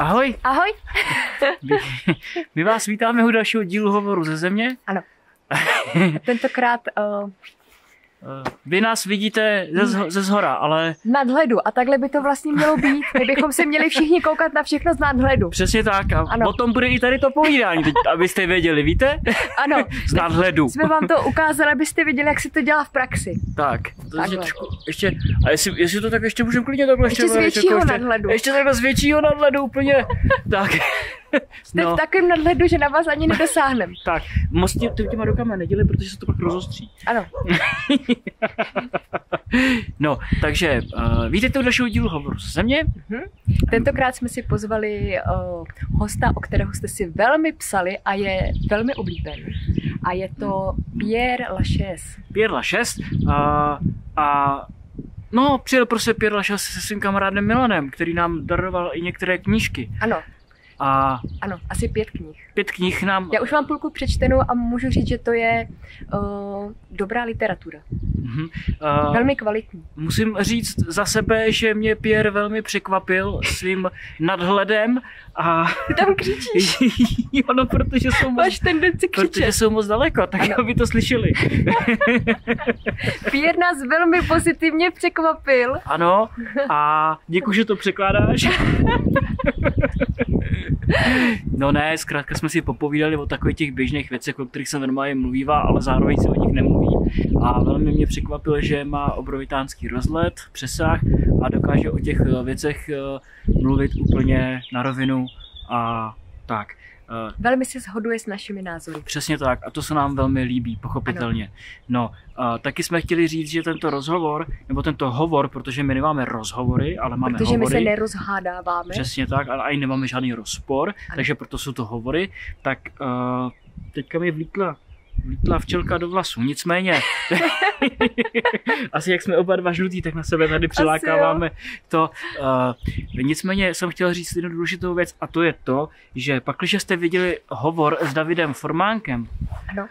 Ahoj, Ahoj. my, my vás vítáme u dalšího dílu Hovoru ze země. Ano. Tentokrát uh, Vy nás vidíte ze, zho- ze zhora, ale z nadhledu a takhle by to vlastně mělo být. My bychom se měli všichni koukat na všechno z nadhledu. přesně tak. A Ano. o tom bude i tady to povídání, teď, abyste věděli, víte? Ano. Z nadhledu. Jsme vám to ukázali, abyste viděli, jak se to dělá v praxi. Tak, to ještě, trošku, ještě, a jestli, jestli to tak ještě můžeme klidně takhle Ještě z jako většího ještě, nadhledu. Ještě takhle z většího nadhledu úplně. tak. Jste v takovém nadhledu, že na vás ani nedosáhneme. tak, moc tě, ty těma rukama nedělej, protože se to pak rozostří. Ano. No, takže uh, víte to dalšího dílu Hovoru ze země? Tentokrát jsme si pozvali uh, hosta, o kterého jste si velmi psali a je velmi oblíbený. A je to Pierre Lachaise. Pierre Lachaise a, a no, přijel prostě Pierre Lachaise se svým kamarádem Milanem, který nám daroval i některé knížky. Ano, A ano, asi pět knih. pět knih nám... Já už mám půlku přečtenou a můžu říct, že to je uh, dobrá literatura. Mhm. A Velmi kvalitní. musím říct za sebe, že mě Pierre velmi překvapil svým nadhledem a Ty tam křičíš. jo, no, protože jsou moc, Máš tendenci protože křičet. jsou moc daleko, tak Ano. aby to slyšeli. Pierre nás velmi pozitivně překvapil. Ano, a děkuji, že to překládáš. No ne, zkrátka jsme si popovídali o takových těch běžných věcech, o kterých se normálně mluvívá, ale zároveň se o nich nemluví. A velmi mě překvapilo, že má obrovitánský rozhled, přesah a dokáže o těch eh, věcech eh, mluvit úplně na rovinu a tak. Eh, Velmi se shoduje s našimi názory. Přesně tak a to se nám velmi líbí, pochopitelně. No, a taky jsme chtěli říct, že tento rozhovor, nebo tento hovor, protože my nemáme rozhovory, ale máme Protože my hovory. se nerozhádáváme. Přesně tak, ale ani nemáme žádný rozpor, Ano. takže proto jsou to hovory. Tak uh, teďka mi vlítla, vlítla včelka do vlasu, nicméně, asi jak jsme oba dva žlutí, tak na sebe tady přilákáváme to. Uh, nicméně jsem chtěl říct jednu důležitou věc a to je to, že pak, když jste viděli hovor s Davidem Formánkem, Ano. uh,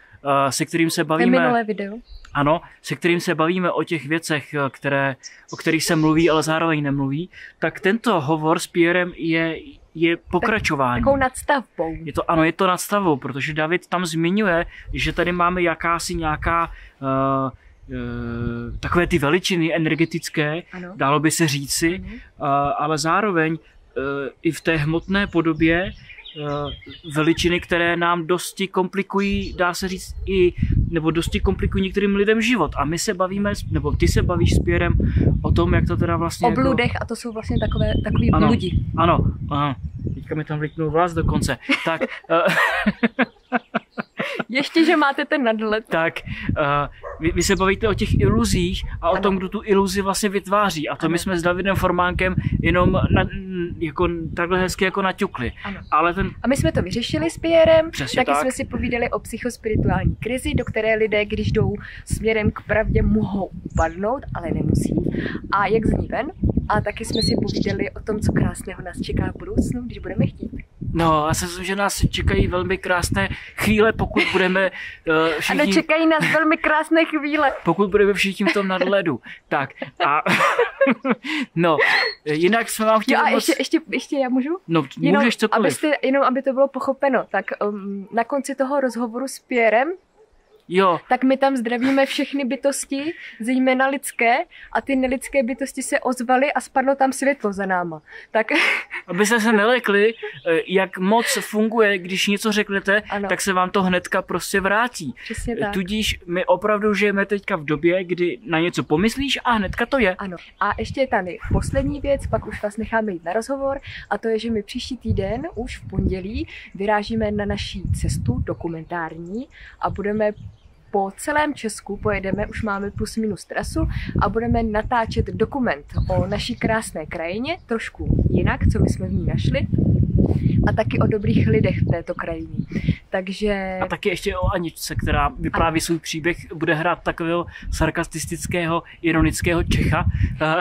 se kterým se To je bavíme, minulé video. ano, se kterým se bavíme o těch věcech, eh, které, o kterých se mluví, ale zároveň nemluví, tak tento hovor s Pierrem je, je pokračování. Takovou nadstavbou. Je to, ano, je to nadstavou, protože David tam zmiňuje, že tady máme jakási nějaká uh, uh, takové ty veličiny energetické, Ano. dalo by se říci, Ano. uh, ale zároveň uh, i v té hmotné podobě veličiny, které nám dosti komplikují, dá se říct i, nebo dosti komplikují některým lidem život. A my se bavíme, nebo ty se bavíš s Pierrem o tom, jak to teda vlastně O jako... bludech a to jsou vlastně takové, takový Ano. bludi. Ano, aha. Teďka mi tam vlítnul vlas dokonce. Tak, uh, Ještě, že máte ten nadhled. tak uh, vy, vy se bavíte o těch iluzích a o Ano. tom, kdo tu iluzi vlastně vytváří. A to Ano. my jsme s Davidem Formánkem jenom na, jako, takhle hezky jako naťukli. Ano. Ale ten, A my jsme to vyřešili s Pierrem, Přesně taky tak. jsme si povídali o psychospirituální krizi, do které lidé, když jdou směrem k pravdě, mohou upadnout, ale nemusí. A jak z ní ven? A taky jsme si povídali o tom, co krásného nás čeká v budoucnu, když budeme chtít. no, já si myslím, že nás čekají velmi krásné chvíle, pokud budeme uh, Ano, všichni, čekají nás velmi krásné chvíle. pokud budeme všichni v tom nadhledu. Tak a no, jinak jsme vám chtěli Jo a moc... ještě, ještě, ještě já můžu? No, Jenom, můžeš cokoliv. abyste, jenom aby to bylo pochopeno, tak um, na konci toho rozhovoru s Pierrem Jo, tak my tam zdravíme všechny bytosti, zejména lidské, a ty nelidské bytosti se ozvaly a spadlo tam světlo za náma. Tak Abyste se nelekli, eh, jak moc funguje, když něco řeknete, Ano. tak se vám to hnedka prostě vrátí. přesně tak. Tudíž my opravdu žijeme teďka v době, kdy na něco pomyslíš a hnedka to je. Ano. A ještě je tady poslední věc, pak už vás necháme jít na rozhovor, a to je, že my příští týden, už v pondělí, vyrážíme na naší cestu dokumentární a budeme po celém Česku pojedeme, už máme plus minus trasu a budeme natáčet dokument o naší krásné krajině, trošku jinak, co my jsme v ní našli, a taky o dobrých lidech v této krajině. Takže A taky ještě o Aničce, která vypráví svůj příběh, bude hrát takového sarkastistického, ironického Čecha, eh,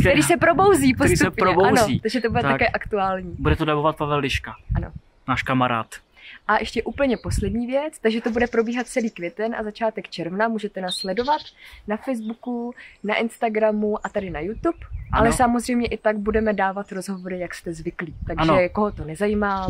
který se probouzí postupně. který se probouzí. Ano, takže to bude Tak. také aktuální. Bude to dabovat Pavel Liška, Ano. náš kamarád. A ještě úplně poslední věc, takže to bude probíhat celý květen a začátek června. Můžete nás sledovat na Facebooku, na Instagramu a tady na YouTube. Ale Ano. samozřejmě i tak budeme dávat rozhovory, jak jste zvyklí. Takže Ano. koho to nezajímá,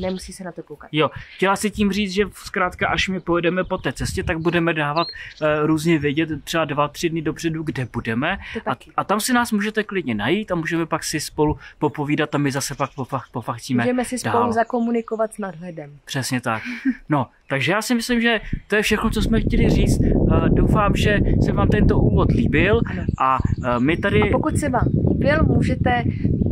nemusí se na to koukat. Jo, chtěla si tím říct, že zkrátka, až my pojedeme po té cestě, tak budeme dávat uh, různě vědět třeba dva, tři dny dopředu, kde budeme. A, a tam si nás můžete klidně najít a můžeme pak si spolu popovídat a my zase pak pofach, pofachcíme. Můžeme si spolu dál. zakomunikovat s nadhledem. Přesně tak. No, takže já si myslím, že to je všechno, co jsme chtěli říct. Uh, doufám, že se vám tento úvod líbil a uh, my tady, A pokud se vám líbil, můžete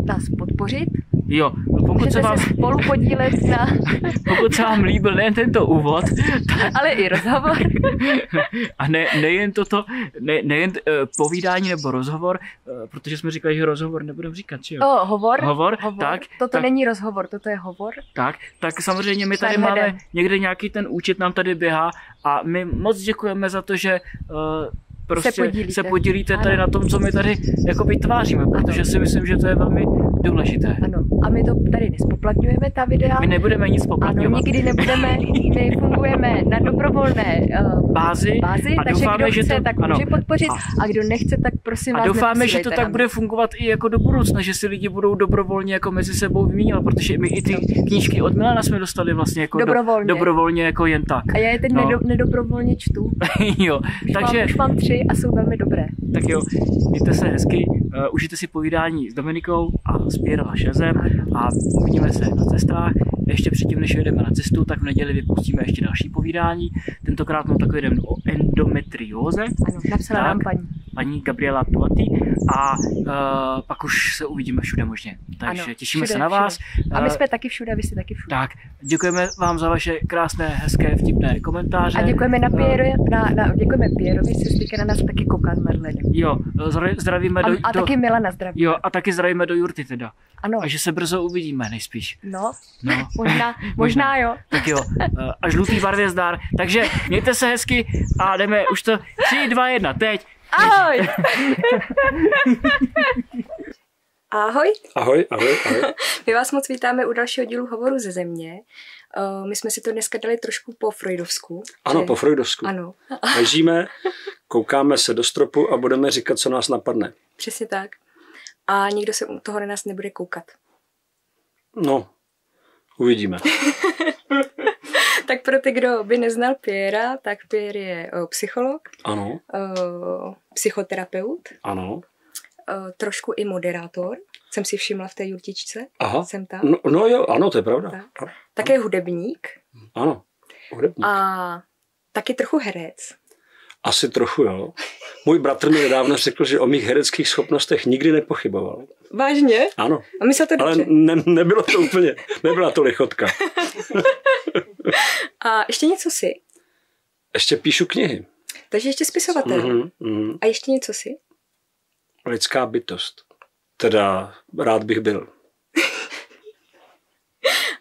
nás podpořit, jo, pokud můžete se, vám, se spolu podílet na, pokud se vám líbil nejen tento úvod, ale i rozhovor. A ne, nejen toto, ne, nejen uh, povídání nebo rozhovor, uh, protože jsme říkali, že rozhovor nebudeme říkat, že jo? O, hovor. Hovor, tak, Toto tak. není rozhovor, toto je hovor. Tak, tak samozřejmě my tady máme někde nějaký ten účet nám tady běhá a my moc děkujeme za to, že uh, prostě se podílíte. se podílíte tady Ano. na tom, co my tady jako vytváříme, protože si myslím, že to je velmi důležité. Ano. A my to tady nespoplatňujeme, ta videa. My nebudeme nic Ano, poplatňovat. nikdy nebudeme, my fungujeme na dobrovolné uh, Bázi bázi, a takže doufáme, kdo že chce, to- tak ano. může podpořit A- a, kdo nechce, tak prosím A vás doufáme, že to tak nám. bude fungovat i jako do budoucna, že si lidi budou dobrovolně jako mezi sebou vyměňovat, protože my i ty knížky od Milana jsme dostali vlastně jako Dobrovolně. Do, dobrovolně jako jen tak. A já je teď no. nedo, nedobrovolně čtu. jo, Už, takže mám, už mám tři a jsou velmi dobré. tak jo, mějte se hezky, uh, užijte si povídání s Dominikou a s Pěrou a Šezem a uvidíme se na cestách. Ještě předtím, než jdeme na cestu, tak v neděli vypustíme ještě další povídání. Tentokrát mám takový jeden o endometrióze, Ano, napsala Tak. nám paní. paní Gabriela Tuaty a uh, pak už se uvidíme všude možně. Takže Ano, těšíme všude, se na vás. A my Eh, jsme taky všude, vy jste taky všude. Tak, děkujeme vám za vaše krásné, hezké, vtipné komentáře. A děkujeme na Eh, Pierre, na, na, děkujeme Pierovi, se styka na nás taky kouká Marlenem. Jo, zdra- zdravíme A, do, a do, taky Milana zdraví. Jo, a taky zdravíme do Jurty teda. Ano, A že se brzo uvidíme, nejspíš. no, No, možná, možná jo. tak jo. eh, A žlutý barvě zdar. Takže mějte se hezky a jdeme už to 3, 2, 1, teď. Ahoj! Ahoj, Ahoj, ahoj, ahoj. my vás moc vítáme u dalšího dílu Hovoru ze země. Uh, my jsme si to dneska dali trošku po Freudovsku. Ano, že- po Freudovsku. Ano, Ležíme, koukáme se do stropu a budeme říkat, co nás napadne. přesně tak. A nikdo se u toho na nás nebude koukat. No, uvidíme. Tak pro ty, kdo by neznal Piera, tak Pierre je uh, psycholog, Ano, uh, psychoterapeut, ano. uh, trošku i moderátor. Jsem si všimla v té jurtičce. Aha. Jsem tam. No, no jo, ano, to je pravda. Tak. Také hudebník Ano, hudebník. a taky trochu herec. Asi trochu, jo. Můj bratr mi nedávno řekl, že o mých hereckých schopnostech nikdy nepochyboval. Vážně? Ano, A myslel to ale dobře. ne, nebylo to úplně, nebyla to lichotka. A ještě něco si. Ještě píšu knihy. Takže ještě spisovatel. Mhm, mhm. A ještě něco si. Lidská bytost. Teda rád bych byl.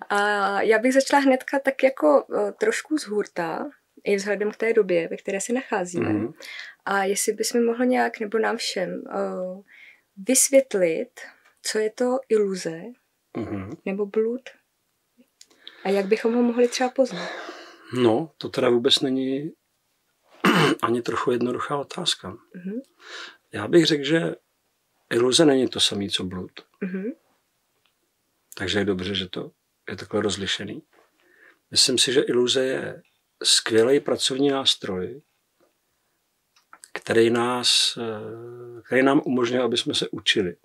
A já bych začala hnedka tak jako uh, trošku z hurta, i vzhledem k té době, ve které se nacházíme. Mhm. A jestli bys mi mohl nějak, nebo nám všem, uh, vysvětlit, co je to iluze Mhm. nebo blud a jak bychom ho mohli třeba poznat. No, to teda vůbec není ani trochu jednoduchá otázka. Mhm. Já bych řekl, že iluze není to samé, co blud. Mhm. Takže je dobře, že to je takhle rozlišený. Myslím si, že iluze je skvělý pracovní nástroj, který, nás, eh, který nám umožňuje, aby jsme se učili.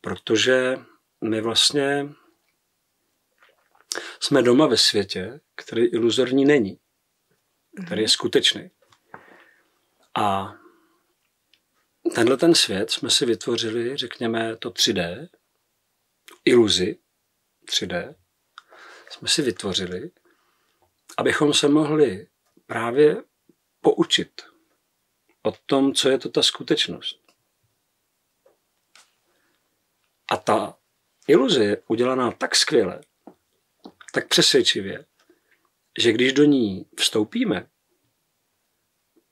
Protože my vlastně jsme doma ve světě, který iluzorní není, který je skutečný. A tenhle ten svět jsme si vytvořili, řekněme, to 3D, iluzi 3D, jsme si vytvořili, abychom se mohli právě poučit o tom, co je to ta skutečnost. A ta iluze je udělaná tak skvěle, tak přesvědčivě, že když do ní vstoupíme,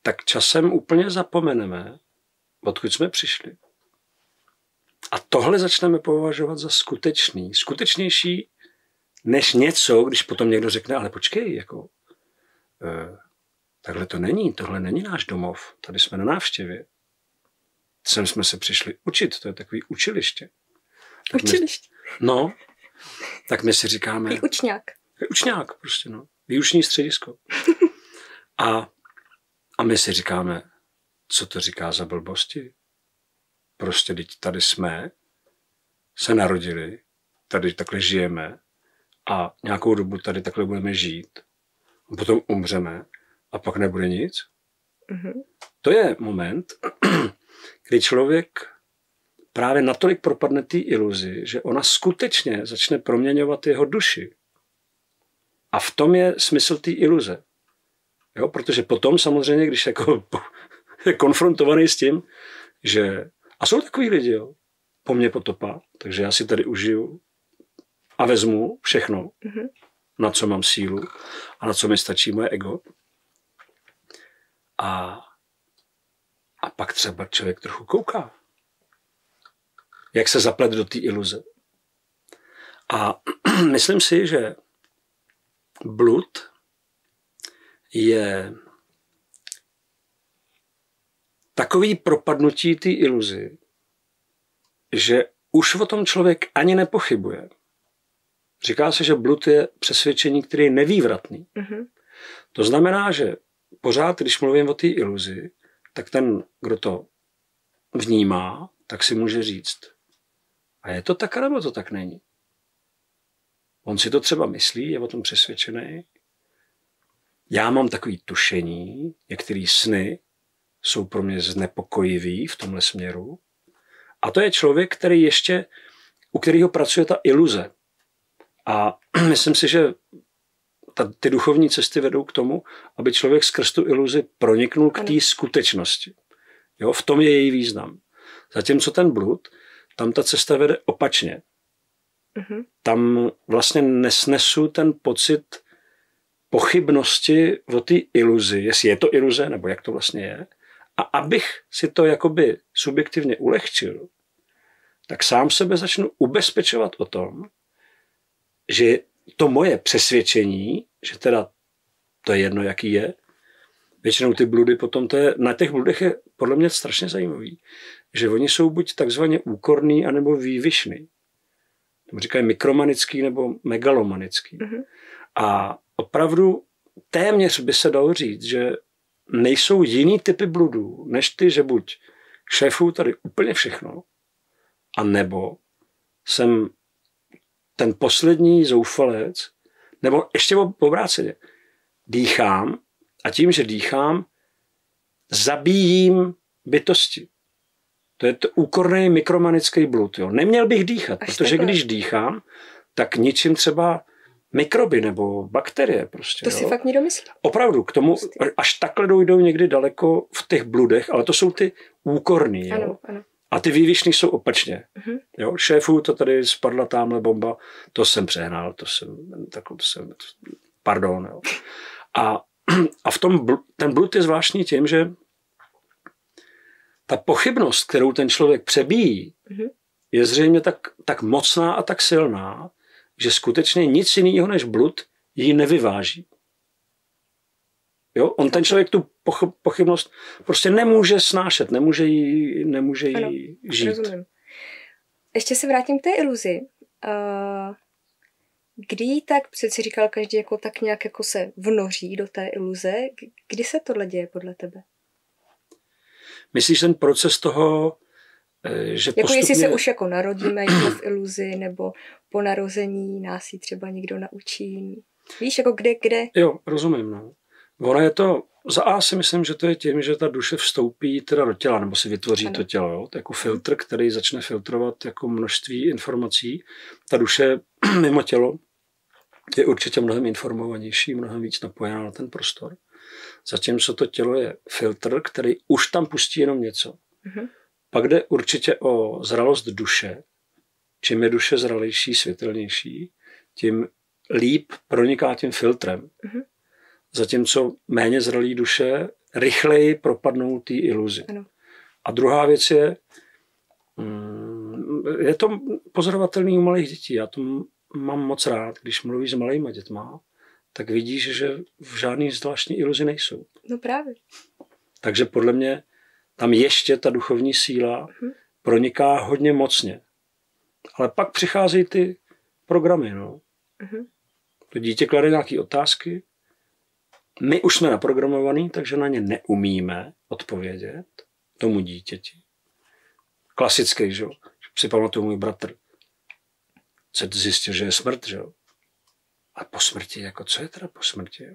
tak časem úplně zapomeneme, odkud jsme přišli. A tohle začneme považovat za skutečný, skutečnější než něco, když potom někdo řekne, ale počkej, jako, eh, takhle to není, tohle není náš domov, tady jsme na návštěvě. sem jsme se přišli učit, to je takový učiliště. Tak Učiliště. My, no, tak my si říkáme... Takový učňák. Učňák prostě, no. Výuční středisko. A, a my si říkáme, co to říká za blbosti? Prostě teď tady jsme, se narodili, tady takhle žijeme a nějakou dobu tady takhle budeme žít. A potom umřeme a pak nebude nic. Mhm. To je moment, kdy člověk právě natolik propadne té iluzi, že ona skutečně začne proměňovat jeho duši. A v tom je smysl té iluze. Jo, protože potom samozřejmě, když jako je konfrontovaný s tím, že a jsou takový lidi, jo, po mně potopa, takže já si tady užiju a vezmu všechno, Mhm. na co mám sílu a na co mi stačí moje ego. A, a pak třeba člověk trochu kouká, jak se zaplet do té iluze. A myslím si, že blud je takový propadnutí té iluzi, že už o tom člověk ani nepochybuje. Říká se, že blud je přesvědčení, který je nevývratný. Mhm. To znamená, že pořád, když mluvím o té iluzi, tak ten, kdo to vnímá, tak si může říct, a je to tak, nebo to tak není. On si to třeba myslí, je o tom přesvědčený. Já mám takový tušení, některé sny jsou pro mě znepokojivý v tomhle směru. A to je člověk, který ještě, u kterého pracuje ta iluze. A myslím si, že ta, ty duchovní cesty vedou k tomu, aby člověk skrz tu iluzi proniknul k té skutečnosti. Jo, v tom je její význam. Zatímco ten blud, tam ta cesta vede opačně. Mhm. Tam vlastně nesnesu ten pocit pochybnosti o té iluzi, jestli je to iluze, nebo jak to vlastně je. A abych si to jakoby subjektivně ulehčil, tak sám sebe začnu ubezpečovat o tom, že to moje přesvědčení, že teda to je jedno, jaký je, většinou ty bludy potom, to je, na těch bludech je podle mě strašně zajímavý, že oni jsou buď takzvaně úkorný, anebo vývyšný. Tomu říkají mikromanický nebo megalomanický. Mhm. A opravdu téměř by se dalo říct, že nejsou jiný typy bludů, než ty, že buď šéfu tady úplně všechno, a nebo jsem ten poslední zoufalec, nebo ještě ob- obráceně, dýchám a tím, že dýchám, zabíjím bytosti. To je to úkorný mikromanický blud. Jo. Neměl bych dýchat, Až protože takhle. když dýchám, tak ničím třeba mikroby nebo bakterie prostě. To jo. si fakt někdo myslí. Opravdu, k tomu Hustý. až takhle dojdou někdy daleko v těch bludech, ale to jsou ty úkorný. Jo. Ano, ano. A ty vývišný jsou opačně. Mhm. Jo, šéfu, to tady spadla tamhle bomba, to jsem přehnal, to jsem, tak, to jsem, pardon. Jo. A, a v tom, ten blud je zvláštní tím, že ta pochybnost, kterou ten člověk přebíjí, Mhm. je zřejmě tak, tak mocná a tak silná, že skutečně nic jiného než blud ji nevyváží. Jo? On ten člověk tu poch- pochybnost prostě nemůže snášet, nemůže jí, nemůže jí Ano, žít. Rozumím. Ještě se vrátím k té iluzi. Uh, kdy tak, přeci říkal každý, jako tak nějak jako se vnoří do té iluze, kdy se tohle děje podle tebe? Myslíš ten proces toho, eh, že Jako jestli se postupně... už jako narodíme jako v iluzi, nebo po narození nás ji třeba někdo naučí. Víš, jako kde, kde? Jo, rozumím. No. Ono je to, za A si myslím, že to je tím, že ta duše vstoupí teda do těla, nebo si vytvoří Ano. to tělo. Jo? To je jako filtr, který začne filtrovat jako množství informací. Ta duše mimo tělo je určitě mnohem informovanější, mnohem víc napojená na ten prostor. Zatímco to tělo je filtr, který už tam pustí jenom něco. Mhm. Pak jde určitě o zralost duše. Čím je duše zralejší, světelnější, tím líp proniká tím filtrem. Mhm. Zatímco méně zralý duše rychleji propadnou té iluzi. Ano. A druhá věc je, mm, je to pozorovatelný u malých dětí. Já to mám moc rád, když mluvíš s malýma dětma, tak vidíš, že v žádný zvláštní iluzi nejsou. No právě. Takže podle mě tam ještě ta duchovní síla proniká hodně mocně. Ale pak přicházejí ty programy. No. To dítě klade nějaké otázky, my už jsme naprogramovaní, takže na ně neumíme odpovědět tomu dítěti. Klasický, že jo. Si pamatuju můj bratr. Se zjistil, že je smrt, že jo. A po smrti, jako co je teda po smrti, jo?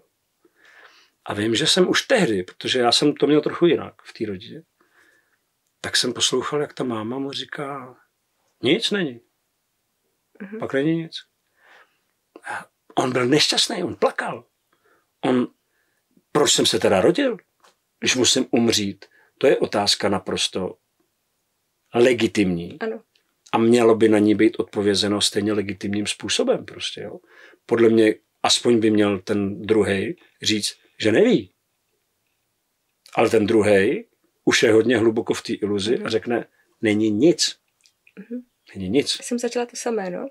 A vím, že jsem už tehdy, protože já jsem to měl trochu jinak v té rodině, tak jsem poslouchal, jak ta máma mu říká, nic není. Mm-hmm. Pak není nic. A on byl nešťastný, on plakal. On, proč jsem se teda rodil, když musím umřít? To je otázka naprosto legitimní. Ano. A mělo by na ní být odpovězeno stejně legitimním způsobem prostě, jo. Podle mě aspoň by měl ten druhý říct, že neví. Ale ten druhý už je hodně hluboko v té iluzi a řekne, není nic. Není nic. Jsem začala to samé, no.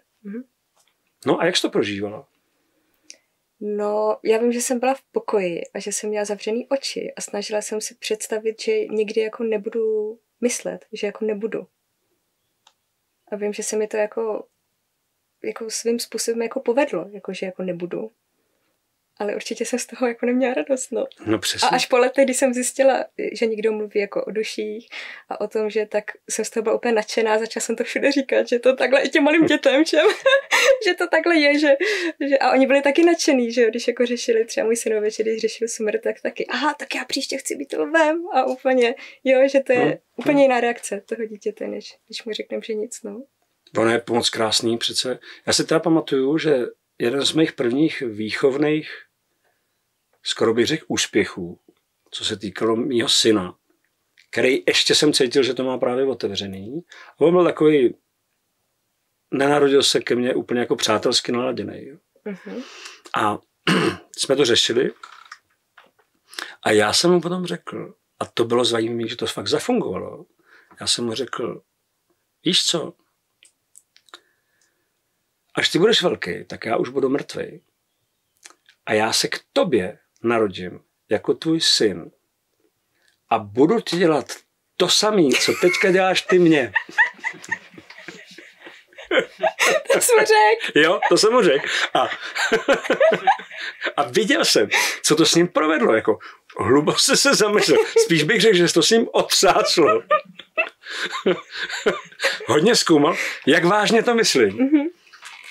No a jak jsi to prožívala? No, já vím, že jsem byla v pokoji a že jsem měla zavřený oči a snažila jsem si představit, že nikdy jako nebudu myslet, že jako nebudu. A vím, že se mi to jako, jako svým způsobem jako povedlo, jako že jako nebudu. Ale určitě jsem z toho jako neměla radost, no. No přesně. A až po letech, když jsem zjistila, že někdo mluví jako o duších a o tom, že tak jsem z toho byla úplně nadšená, začala jsem to všude říkat, že to takhle i těm malým dětem, že, že to takhle je, že, že, a oni byli taky nadšený, že jo, když jako řešili třeba můj synovič, když řešil smrt, tak taky, aha, tak já příště chci být lvem a úplně, jo, že to je Hmm. úplně jiná reakce toho dítěte, než když mu řekneme, že nic, no. Ono je moc krásný přece. Já si teda pamatuju, že jeden z mých prvních výchovných, skoro bych řekl úspěchů, co se týkalo mýho syna, který ještě jsem cítil, že to má právě otevřený. A on byl takový, nenarodil se ke mně úplně jako přátelsky naladěný. Jo. Mhm. A jsme to řešili a já jsem mu potom řekl, a to bylo zajímavé, že to fakt zafungovalo, já jsem mu řekl, víš co, až ty budeš velký, tak já už budu mrtvý. A já se k tobě narodím jako tvůj syn a budu ti dělat to samé, co teďka děláš ty mě. To jsem řekl. Jo, to jsem mu řekl. A, a viděl jsem, co to s ním provedlo. Jako hluboce se zamyslel. Spíš bych řekl, že to s ním otřáslo. Hodně zkoumal, jak vážně to myslím.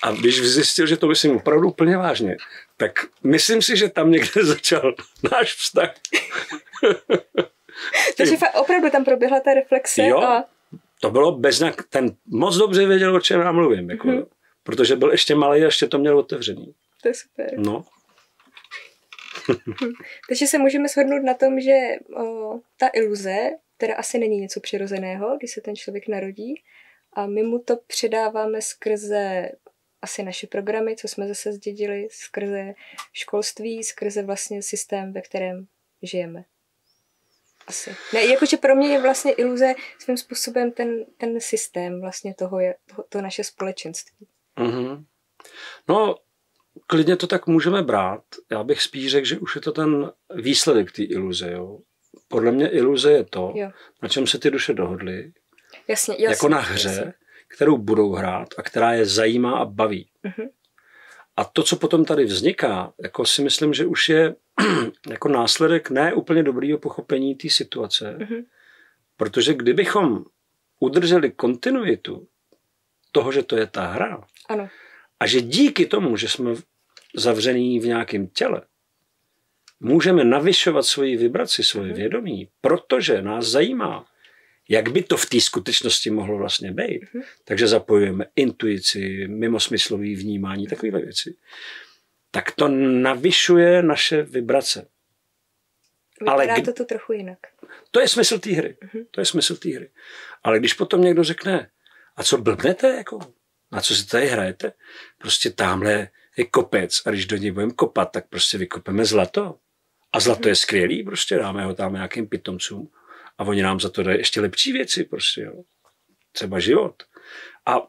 A když zjistil, že to myslím opravdu úplně vážně, tak myslím si, že tam někde začal náš vztah. Takže opravdu tam proběhla ta reflexe Jo. a To bylo beznak, ten moc dobře věděl, o čem já mluvím, jako, Mhm. protože byl ještě malý a ještě to měl otevřený. to je super. No, Takže se můžeme shodnout na tom, že o, ta iluze, teda asi není něco přirozeného, když se ten člověk narodí, a my mu to předáváme skrze asi naše programy, co jsme zase zdědili, skrze školství, skrze vlastně systém, ve kterém žijeme. Asi. Ne, jakože pro mě je vlastně iluze svým způsobem ten, ten systém vlastně toho, je, toho, to naše společenství. Mhm. No, klidně to tak můžeme brát. Já bych spíš řekl, že už je to ten výsledek té iluze. Jo. Podle mě iluze je to, Jo. na čem se ty duše dohodly, Jasně, jasně. jako na hře, jasně. Kterou budou hrát a která je zajímá a baví. Mhm. A to, co potom tady vzniká, jako si myslím, že už je jako následek ne úplně dobrýho pochopení té situace, Mhm. protože kdybychom udrželi kontinuitu toho, že to je ta hra, Ano. a že díky tomu, že jsme zavření v nějakém těle, můžeme navyšovat svoji vibraci, svoje Mhm. vědomí, protože nás zajímá, jak by to v té skutečnosti mohlo vlastně být. Mhm. Takže zapojujeme intuici, mimosmyslové vnímání, takové věci. Tak to navyšuje naše vibrace. Vypadá Ale kdy- to tu trochu jinak. To je smysl té hry. Mhm. To je smysl té hry. Ale když potom někdo řekne, a co blbnete, jako, na co si tady hrajete? Prostě tamhle je kopec a když do něj budeme kopat, tak prostě vykopeme zlato. A zlato je skvělý, prostě dáme ho tam nějakým pitomcům a oni nám za to dají ještě lepší věci, prostě, jo. Třeba život. A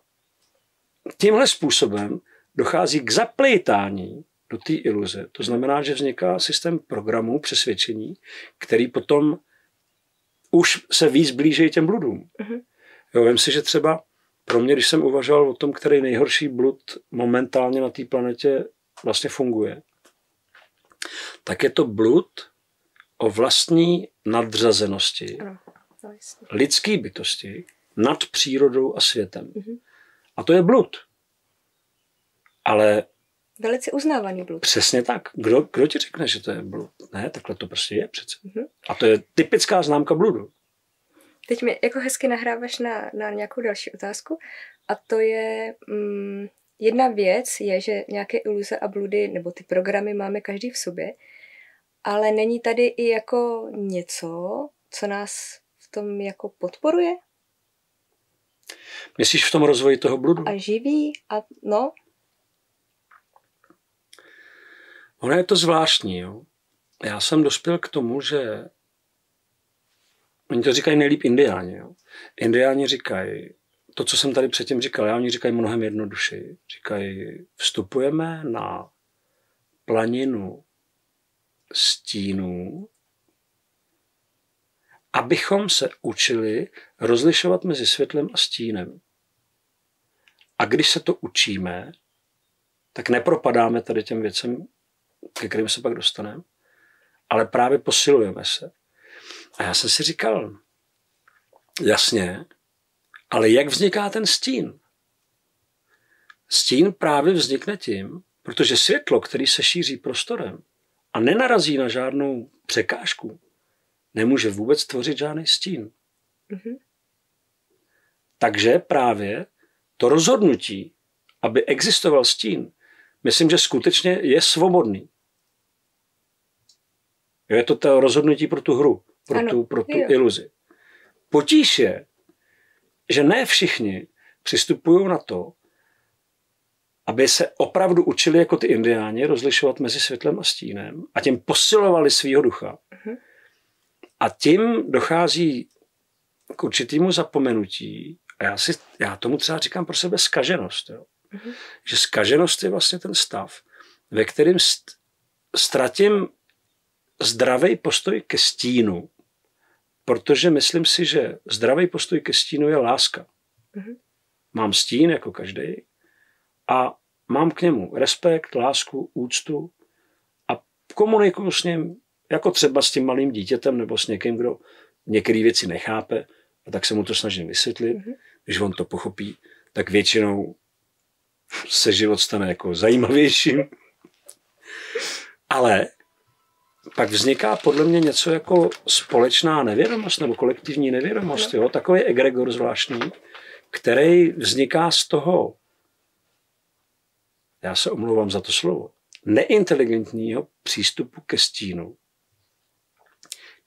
tímhle způsobem dochází k zaplejtání do té iluze. To znamená, že vzniká systém programů, přesvědčení, který potom už se víc blíží těm bludům. Mhm. Jo, vím si, že třeba pro mě, když jsem uvažoval o tom, který nejhorší blud momentálně na té planetě vlastně funguje, tak je to blud o vlastní nadřazenosti Ano, no, lidské bytosti nad přírodou a světem. Mhm. A to je blud. Ale Velice uznávaný blud. přesně tak. Kdo, kdo ti řekne, že to je blud? Ne, takhle to prostě je přece. Mhm. A to je typická známka bludu. Teď mi jako hezky nahráváš na, na nějakou další otázku a to je, mm, jedna věc je, že nějaké iluze a bludy nebo ty programy máme každý v sobě, ale není tady i jako něco, co nás v tom jako podporuje Myslíš v tom rozvoji toho bludu? a živí a no, Ono je to zvláštní. Jo? Já jsem dospěl k tomu, že oni to říkají nejlíp indiáni. Jo? Indiáni říkají, to, co jsem tady předtím říkal, já oni říkají mnohem jednodušeji. Říkají, vstupujeme na planinu stínů, abychom se učili rozlišovat mezi světlem a stínem. A když se to učíme, tak nepropadáme tady těm věcem, ke kterým se pak dostaneme, ale právě posilujeme se. A já jsem si říkal, jasně, ale jak vzniká ten stín? Stín právě vznikne tím, protože světlo, který se šíří prostorem a nenarazí na žádnou překážku, nemůže vůbec tvořit žádný stín. Mhm. Takže právě to rozhodnutí, aby existoval stín, myslím, že skutečně je svobodný. Je to to rozhodnutí pro tu hru, pro Ano, tu, pro tu jo. iluzi. Potíž je, že ne všichni přistupují na to, aby se opravdu učili jako ty indiáni rozlišovat mezi světlem a stínem a tím posilovali svýho ducha. Mhm. A tím dochází k určitému zapomenutí. A já, si, já tomu třeba říkám pro sebe skaženost. Jo? Mhm. Že skaženost je vlastně ten stav, ve kterém st- ztratím zdravý postoj ke stínu, protože myslím si, že zdravý postoj ke stínu je láska. Mhm. Mám stín jako každý a mám k němu respekt, lásku, úctu a komunikuju s ním jako třeba s tím malým dítětem nebo s někým, kdo některé věci nechápe, a tak se mu to snažím vysvětlit. Mhm. Když on to pochopí, tak většinou se život stane jako zajímavějším. Ale pak vzniká podle mě něco jako společná nevědomost nebo kolektivní nevědomost. Jo? Takový egregor zvláštní, který vzniká z toho, já se omlouvám za to slovo, neinteligentního přístupu ke stínu.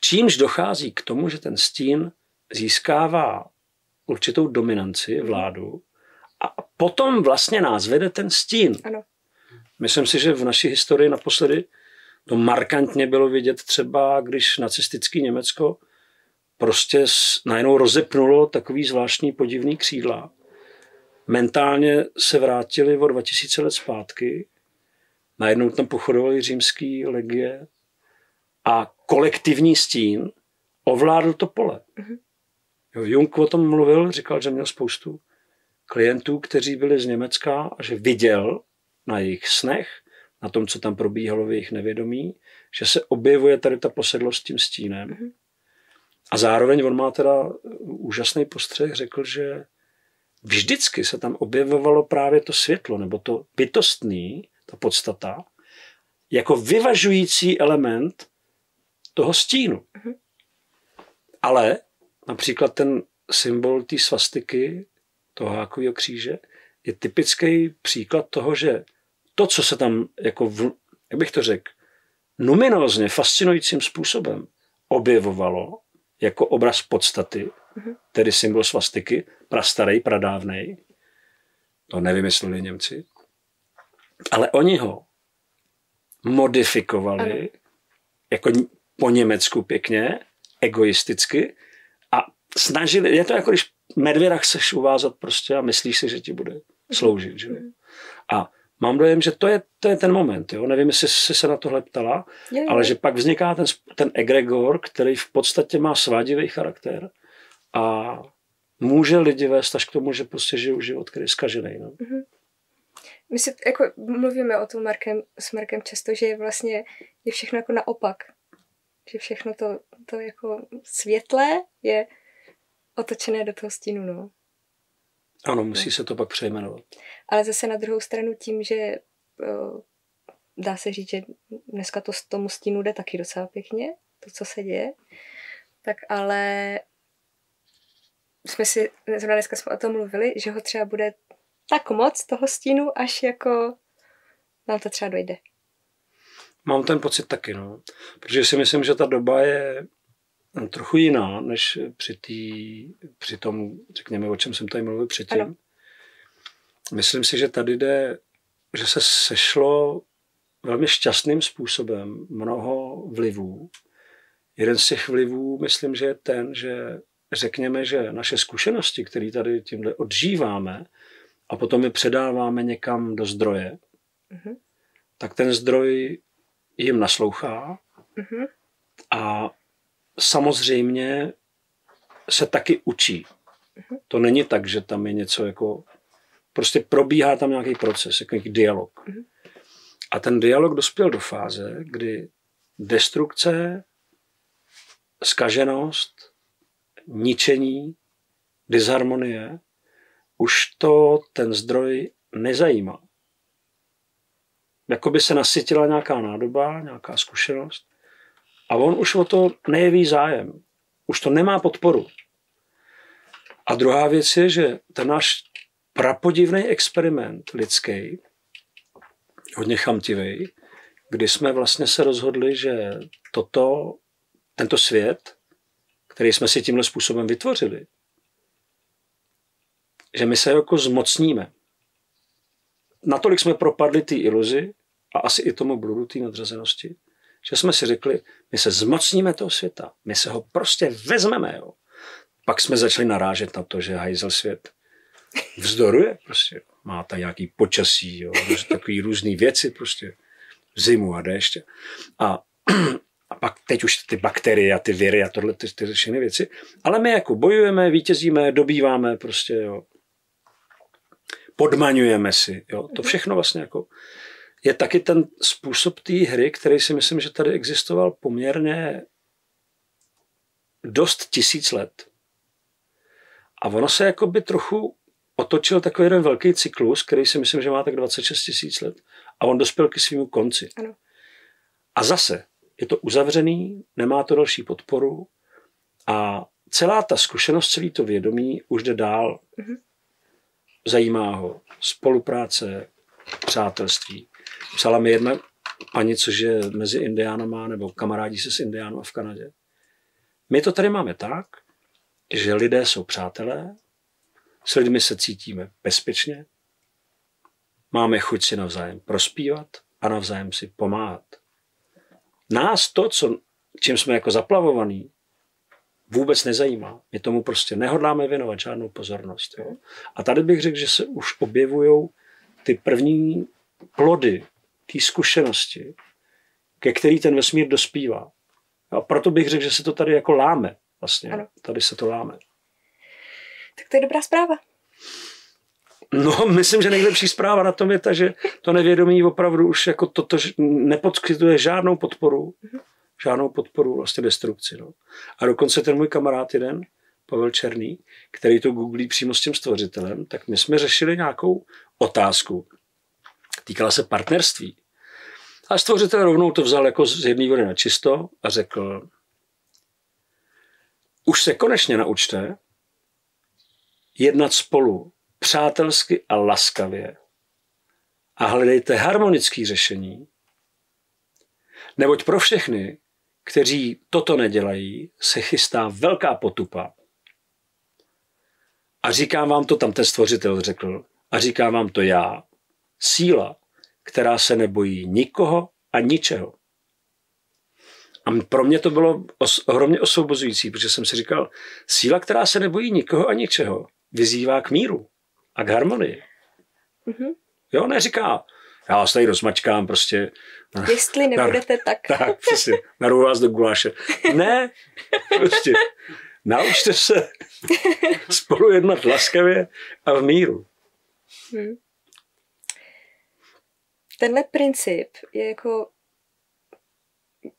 Čímž dochází k tomu, že ten stín získává určitou dominanci vládu a potom vlastně nás vede ten stín. Ano. Myslím si, že v naší historii naposledy to markantně bylo vidět třeba, když nacistický Německo prostě najednou rozepnulo takový zvláštní podivný křídla. Mentálně se vrátili o 2000 let zpátky, najednou tam pochodovali římský legie a kolektivní stín ovládl to pole. Jo, Jung o tom mluvil, říkal, že měl spoustu klientů, kteří byli z Německa a že viděl na jejich snech, na tom, co tam probíhalo v jejich nevědomí, že se objevuje tady ta posedlost tím stínem. Mhm. A zároveň on má teda úžasný postřeh, řekl, že vždycky se tam objevovalo právě to světlo, nebo to bytostný, ta podstata, jako vyvažující element toho stínu. Mhm. Ale například ten symbol té svastiky, toho hákového kříže, je typický příklad toho, že to, co se tam, jako v, jak bych to řekl, numinózně, fascinujícím způsobem objevovalo jako obraz podstaty, Mhm. tedy symbol svastiky, prastarý, pradávnej, to nevymysleli Němci, ale oni ho modifikovali Ano. jako po Německu pěkně, egoisticky a snažili, je to jako když medvěda chceš uvázat prostě a myslíš si, že ti bude sloužit. Že? jo? A mám dojem, že to je, to je ten moment. Jo? Nevím, jestli jsi se na tohle ptala, Je, je. ale že pak vzniká ten, ten egregor, který v podstatě má svádivý charakter a může lidi vést až k tomu, že prostě žijou život, který je zkažený. No. My si jako mluvíme o tom Markem, s Markem často, že je vlastně je všechno jako naopak. Že všechno to, to jako světlé je otočené do toho stínu, no. Ano, musí se to pak přejmenovat. Ale zase na druhou stranu tím, že dá se říct, že dneska to tomu stínu jde taky docela pěkně, to, co se děje, tak ale jsme si, zrovna dneska jsme o tom mluvili, že ho třeba bude tak moc toho stínu, až jako nám to třeba dojde. Mám ten pocit taky, no. Protože si myslím, že ta doba je trochu jiná, než při, tý, při tom, řekněme, o čem jsem tady mluvil předtím. Ano. Myslím si, že tady jde, že se sešlo velmi šťastným způsobem mnoho vlivů. Jeden z těch vlivů, myslím, že je ten, že řekněme, že naše zkušenosti, které tady tímhle odžíváme a potom je předáváme někam do zdroje, Mhm. tak ten zdroj jim naslouchá Mhm. a samozřejmě se taky učí. To není tak, že tam je něco jako... Prostě probíhá tam nějaký proces, jako nějaký dialog. A ten dialog dospěl do fáze, kdy destrukce, skaženost, ničení, disharmonie, už to ten zdroj nezajímá. Jakoby se nasytila nějaká nádoba, nějaká zkušenost a on už o to nejeví zájem. Už to nemá podporu. A druhá věc je, že ten náš prapodivný experiment lidský, hodně chamtivý, kdy jsme vlastně se rozhodli, že toto, tento svět, který jsme si tímhle způsobem vytvořili, že my se jako zmocníme. Natolik jsme propadli té iluzi a asi i tomu bludu té nadřazenosti, že jsme si řekli, my se zmocníme toho světa, my se ho prostě vezmeme. Jo. Pak jsme začali narážet na to, že hajzel svět vzdoruje prostě. Má tam nějaký počasí, jo, takový různé věci prostě. Zimu a déšť. A, a pak teď už ty bakterie a ty viry a tohle, ty, ty všechny věci. Ale my jako bojujeme, vítězíme, dobýváme prostě, jo. Podmaňujeme si, jo. To všechno vlastně jako je taky ten způsob té hry, který si myslím, že tady existoval poměrně dost tisíc let. A ono se jako by trochu otočil takový jeden velký cyklus, který si myslím, že má tak 26 tisíc let. A on dospěl k svýmu konci. Ano. A zase je to uzavřený, nemá to další podporu a celá ta zkušenost, celý to vědomí už jde dál. Mhm. Zajímá ho spolupráce, přátelství. Psala mi jedna paní, což je mezi indiánama, nebo kamarádí se s indiánama v Kanadě. My to tady máme tak, že lidé jsou přátelé, s lidmi se cítíme bezpečně, máme chuť si navzájem prospívat a navzájem si pomáhat. Nás to, co, čím jsme jako zaplavovaní, vůbec nezajímá. My tomu prostě nehodláme věnovat žádnou pozornost. Jo? A tady bych řekl, že se už objevují ty první plody té zkušenosti, ke který ten vesmír dospívá. A proto bych řekl, že se to tady jako láme. Vlastně. Ano. Tady se to láme. Tak to je dobrá zpráva. No, myslím, že nejlepší zpráva na tom je ta, že to nevědomí opravdu už jako toto nepodskytuje žádnou podporu, žádnou podporu vlastně destrukci. No. A dokonce ten můj kamarád jeden, Pavel Černý, který to googlí přímo s tím stvořitelem, tak my jsme řešili nějakou otázku. Týkala se partnerství. A stvořitel rovnou to vzal jako z jedné vody na čisto a řekl, už se konečně naučte jednat spolu přátelsky a laskavě a hledejte harmonické řešení, neboť pro všechny, kteří toto nedělají, se chystá velká potupa. A říkám vám to, tam ten stvořitel řekl, a říkám vám to já, síla, která se nebojí nikoho a ničeho. A pro mě to bylo os- ohromně osvobozující, protože jsem si říkal, síla, která se nebojí nikoho a ničeho, vyzývá k míru a k harmonii. Mhm. Jo, neříká, Já vás tady rozmačkám prostě. Jestli nebudete tak. Tak, přesně. Naruju vás do guláše. Ne, prostě. Naučte se spolu jednat laskavě a v míru. Hmm. Tenhle princip je jako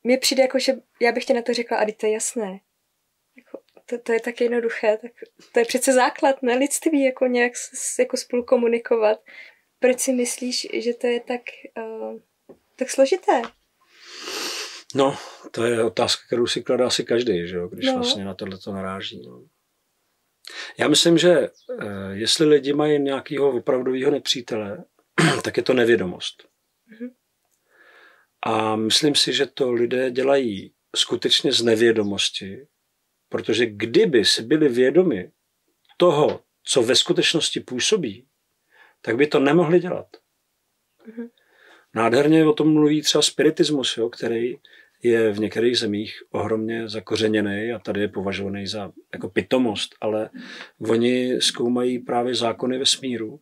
mně přijde jako, že já bych ti na to řekla, a to je jasné. To, to, je tak jednoduché, tak to je přece základ, ne lidství, jako nějak jako spolu komunikovat. Proč si myslíš, že to je tak, uh, tak složité? No, to je otázka, kterou si kladá asi každý, že jo, když no. vlastně na tohle to naráží. No. Já myslím, že uh, jestli lidi mají nějakého opravdového nepřítele, tak je to nevědomost. Mm-hmm. A myslím si, že to lidé dělají skutečně z nevědomosti, protože kdyby si byli vědomi toho, co ve skutečnosti působí, tak by to nemohli dělat. Mm-hmm. Nádherně o tom mluví třeba spiritismus, jo, který je v některých zemích ohromně zakořeněný a tady je považovaný za jako pitomost, ale oni zkoumají právě zákony vesmíru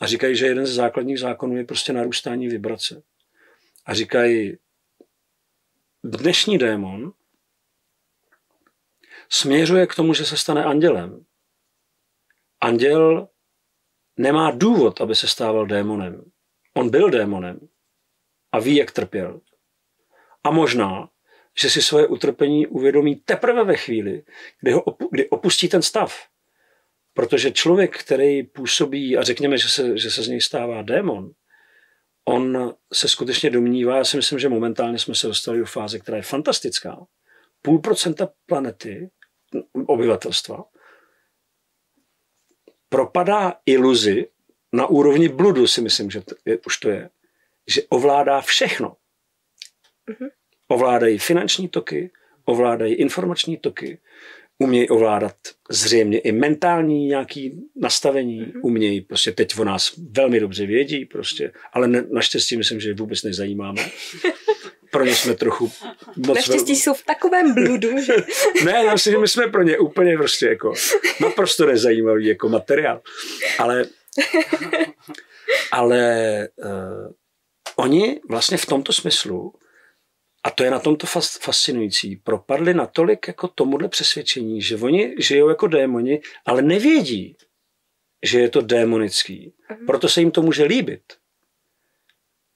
a říkají, že jeden z základních zákonů je prostě narůstání vibrace a říkají, dnešní démon směřuje k tomu, že se stane andělem. Anděl nemá důvod, aby se stával démonem. On byl démonem a ví, jak trpěl. A možná, že si svoje utrpení uvědomí teprve ve chvíli, kdy, ho opu- kdy opustí ten stav. Protože člověk, který působí, a řekněme, že se, že se z něj stává démon, on se skutečně domnívá, já si myslím, že momentálně jsme se dostali do fáze, která je fantastická. Půl procenta planety, obyvatelstva, propadá iluzi na úrovni bludu, si myslím, že to je, už to je, že ovládá všechno. Mm-hmm. Ovládají finanční toky, ovládají informační toky, umějí ovládat zřejmě i mentální nějaký nastavení, mm-hmm. umějí, prostě teď o nás velmi dobře vědí, prostě, ale ne, naštěstí myslím, že vůbec nezajímáme. Pro ně jsme trochu moc... Naštěstí vel... jsou v takovém bludu, že... ne, já myslím, že my jsme pro ně úplně prostě jako naprosto nezajímavý jako materiál. Ale ale uh, oni vlastně v tomto smyslu a to je na tomto fascinující. Propadli natolik jako tomuhle přesvědčení, že oni žijou jako démoni, ale nevědí, že je to démonický. Mhm. Proto se jim to může líbit.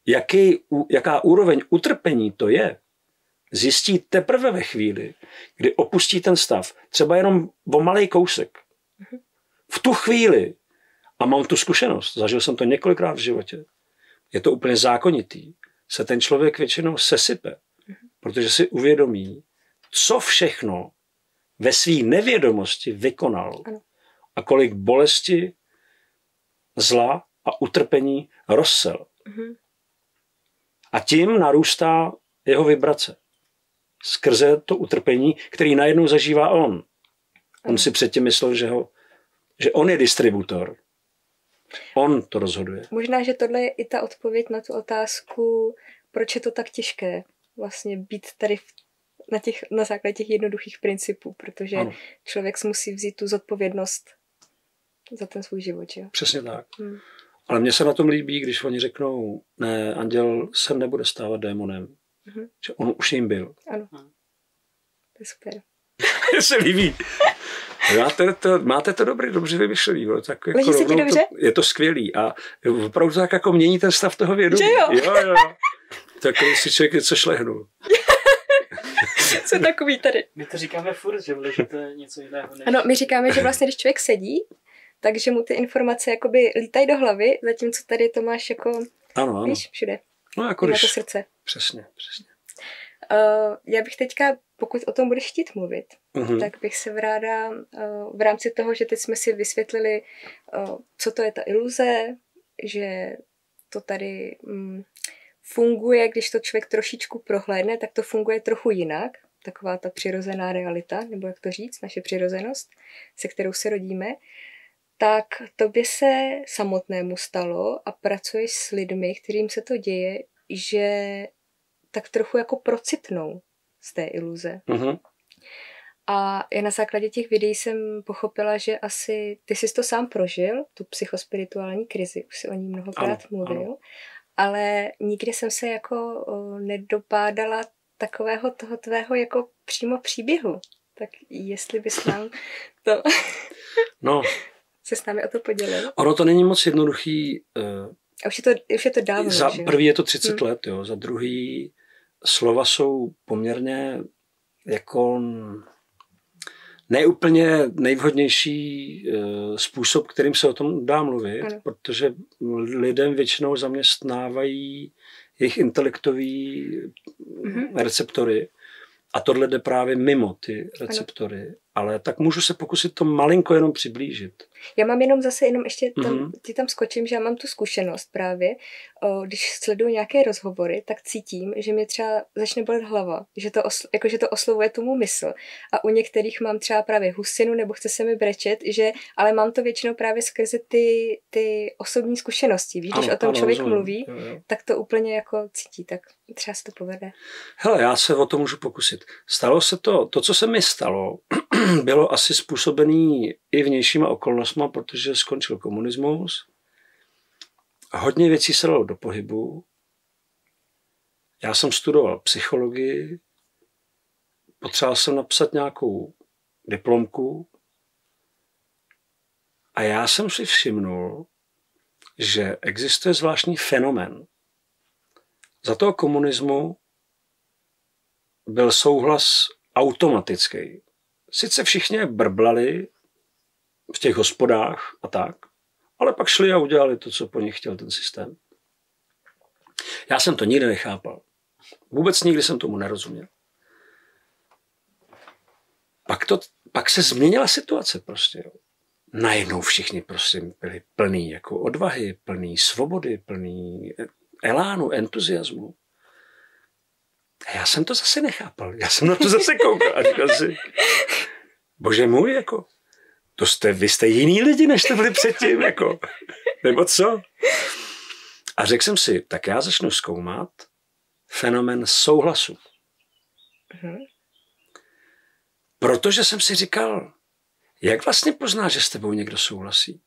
Jaký, jaká úroveň utrpení to je, zjistí teprve ve chvíli, kdy opustí ten stav. Třeba jenom o malý kousek. V tu chvíli, a mám tu zkušenost, zažil jsem to několikrát v životě, je to úplně zákonitý, se ten člověk většinou sesype protože si uvědomí, co všechno ve své nevědomosti vykonal ano. a kolik bolesti, zla a utrpení rozsel. Mhm. A tím narůstá jeho vibrace. Skrze to utrpení, který najednou zažívá on. On si předtím myslel, že, ho, že on je distributor. On to rozhoduje. Možná, že tohle je i ta odpověď na tu otázku, proč je to tak těžké vlastně být tady v, na, těch, na základě těch jednoduchých principů, protože ano. člověk si musí vzít tu zodpovědnost za ten svůj život. Že? Přesně tak. Hmm. Ale mně se na tom líbí, když oni řeknou, ne, anděl se nebude stávat démonem. Mm-hmm. Že on už jim byl. Ano. To je super. Mně se líbí. Máte to, máte to dobrý, dobře vymyšlený. No, tak jako se ti dobře? To, je to skvělý a opravdu tak jako mění ten stav toho vědomí. Že jo? jo, jo. Tak si člověk něco šlehnul. Co takový tady? My to říkáme furt, že, že to je něco jiného. Než... Ano, my říkáme, že vlastně, když člověk sedí, takže mu ty informace jakoby lítají do hlavy, zatímco tady to máš jako, ano, ano. víš, všude. No, jako když... to srdce. Přesně, přesně. Uh, já bych teďka, pokud o tom budeš chtít mluvit, uh-huh. tak bych se ráda uh, v rámci toho, že teď jsme si vysvětlili, uh, co to je ta iluze, že to tady um, funguje, když to člověk trošičku prohlédne, tak to funguje trochu jinak. Taková ta přirozená realita, nebo jak to říct, naše přirozenost, se kterou se rodíme. Tak to by se samotnému stalo a pracuješ s lidmi, kterým se to děje, že tak trochu jako procitnou z té iluze. Uh-huh. A já na základě těch videí jsem pochopila, že asi ty jsi to sám prožil, tu psychospirituální krizi, už si o ní mnohokrát ano, mluvil. Ano ale nikdy jsem se jako nedopádala takového toho tvého jako přímo příběhu. Tak jestli bys nám to... No, se s námi o to podělil. ono to není moc jednoduchý. Uh, A už je to, už je to dávno, za že prvý je to 30 Hmm. let, jo. Za druhý slova jsou poměrně jako neúplně nejvhodnější eh, způsob, kterým se o tom dá mluvit, Ano. protože lidem většinou zaměstnávají jejich intelektový Mhm. receptory a tohle jde právě mimo ty receptory. Ale tak můžu se pokusit to malinko jenom přiblížit. Já mám jenom zase, jenom ještě tam, Mhm. ti tam skočím, že já mám tu zkušenost právě, o, když sleduju nějaké rozhovory, tak cítím, že mi třeba začne bolet hlava, že to, osl, jako, že to oslovuje tomu mysl. A u některých mám třeba právě husinu, nebo chce se mi brečet, že, ale mám to většinou právě skrze ty, ty osobní zkušenosti. Víš, když o tom člověk rozumím. mluví, Jo, jo. tak to úplně jako cítí, tak třeba se to povede. Hele, já se o to můžu pokusit. Stalo se to, to, co se mi stalo, bylo asi způsobený i vnějšíma okolnostma, protože skončil komunismus. Hodně věcí se dalo do pohybu. Já jsem studoval psychologii, potřeboval jsem napsat nějakou diplomku a já jsem si všimnul, že existuje zvláštní fenomén. Za toho komunismu byl souhlas automatický. Sice všichni brblali v těch hospodách a tak, ale pak šli a udělali to, co po nich chtěl ten systém. Já jsem to nikdy nechápal. Vůbec nikdy jsem tomu nerozuměl. Pak, to, pak se změnila situace prostě. Jo. Najednou všichni prostě byli plní jako odvahy, plní svobody, plní elánu, entuziasmu. A já jsem to zase nechápal. Já jsem na to zase koukal a říkal si, bože můj, jako, to jste, vy jste jiný lidi, než jste byli předtím, jako, nebo co? A řekl jsem si, tak já začnu zkoumat fenomen souhlasu. Mhm. Protože jsem si říkal, jak vlastně poznáš, že s tebou někdo souhlasí?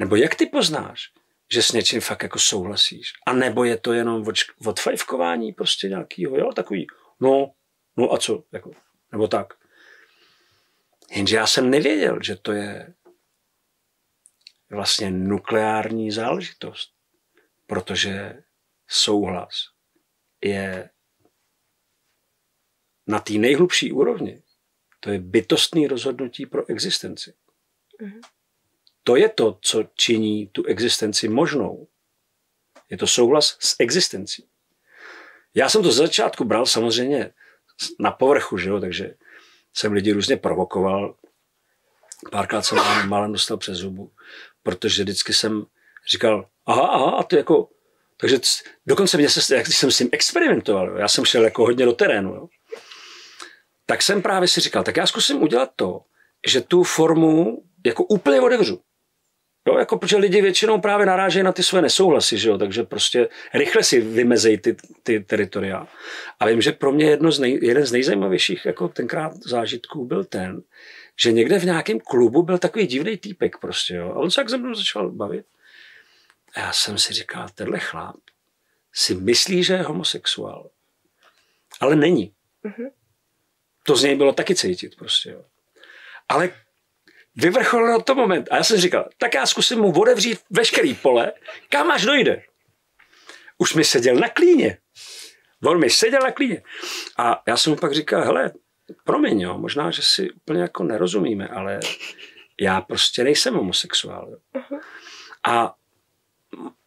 Nebo jak ty poznáš, že s něčím fakt jako souhlasíš? A nebo je to jenom odfajfkování prostě nějakýho, jo, takový, no, no a co, jako, nebo tak. Jenže já jsem nevěděl, že to je vlastně nukleární záležitost, protože souhlas je na té nejhlubší úrovni. To je bytostný rozhodnutí pro existenci. Mhm. To je to, co činí tu existenci možnou. Je to souhlas s existencí. Já jsem to z začátku bral samozřejmě na povrchu, že jo? takže jsem lidi různě provokoval. Párkrát jsem malem dostal přes zubu, protože vždycky jsem říkal, aha, aha, a ty jako, takže dokonce mě se, jak jsem s tím experimentoval, jo? já jsem šel jako hodně do terénu, jo? tak jsem právě si říkal, tak já zkusím udělat to, že tu formu jako úplně odevřu. Jo, jako protože lidi většinou právě narážejí na ty své nesouhlasy, že jo? takže prostě rychle si vymezejí ty, ty teritoria. A vím, že pro mě jedno z nej, jeden z nejzajímavějších jako tenkrát zážitků byl ten, že někde v nějakém klubu byl takový divný týpek prostě, jo? a on se jak se mnou začal bavit. A já jsem si říkal, tenhle chlap si myslí, že je homosexuál, ale není. Mhm. To z něj bylo taky cítit prostě, jo. Ale vyvrcholil to moment. A já jsem říkal, tak já zkusím mu otevřít veškerý pole, kam až dojde. Už mi seděl na klíně. On mi seděl na klíně. A já jsem mu pak říkal, hele, promiň, jo, možná, že si úplně jako nerozumíme, ale já prostě nejsem homosexuál. Jo. A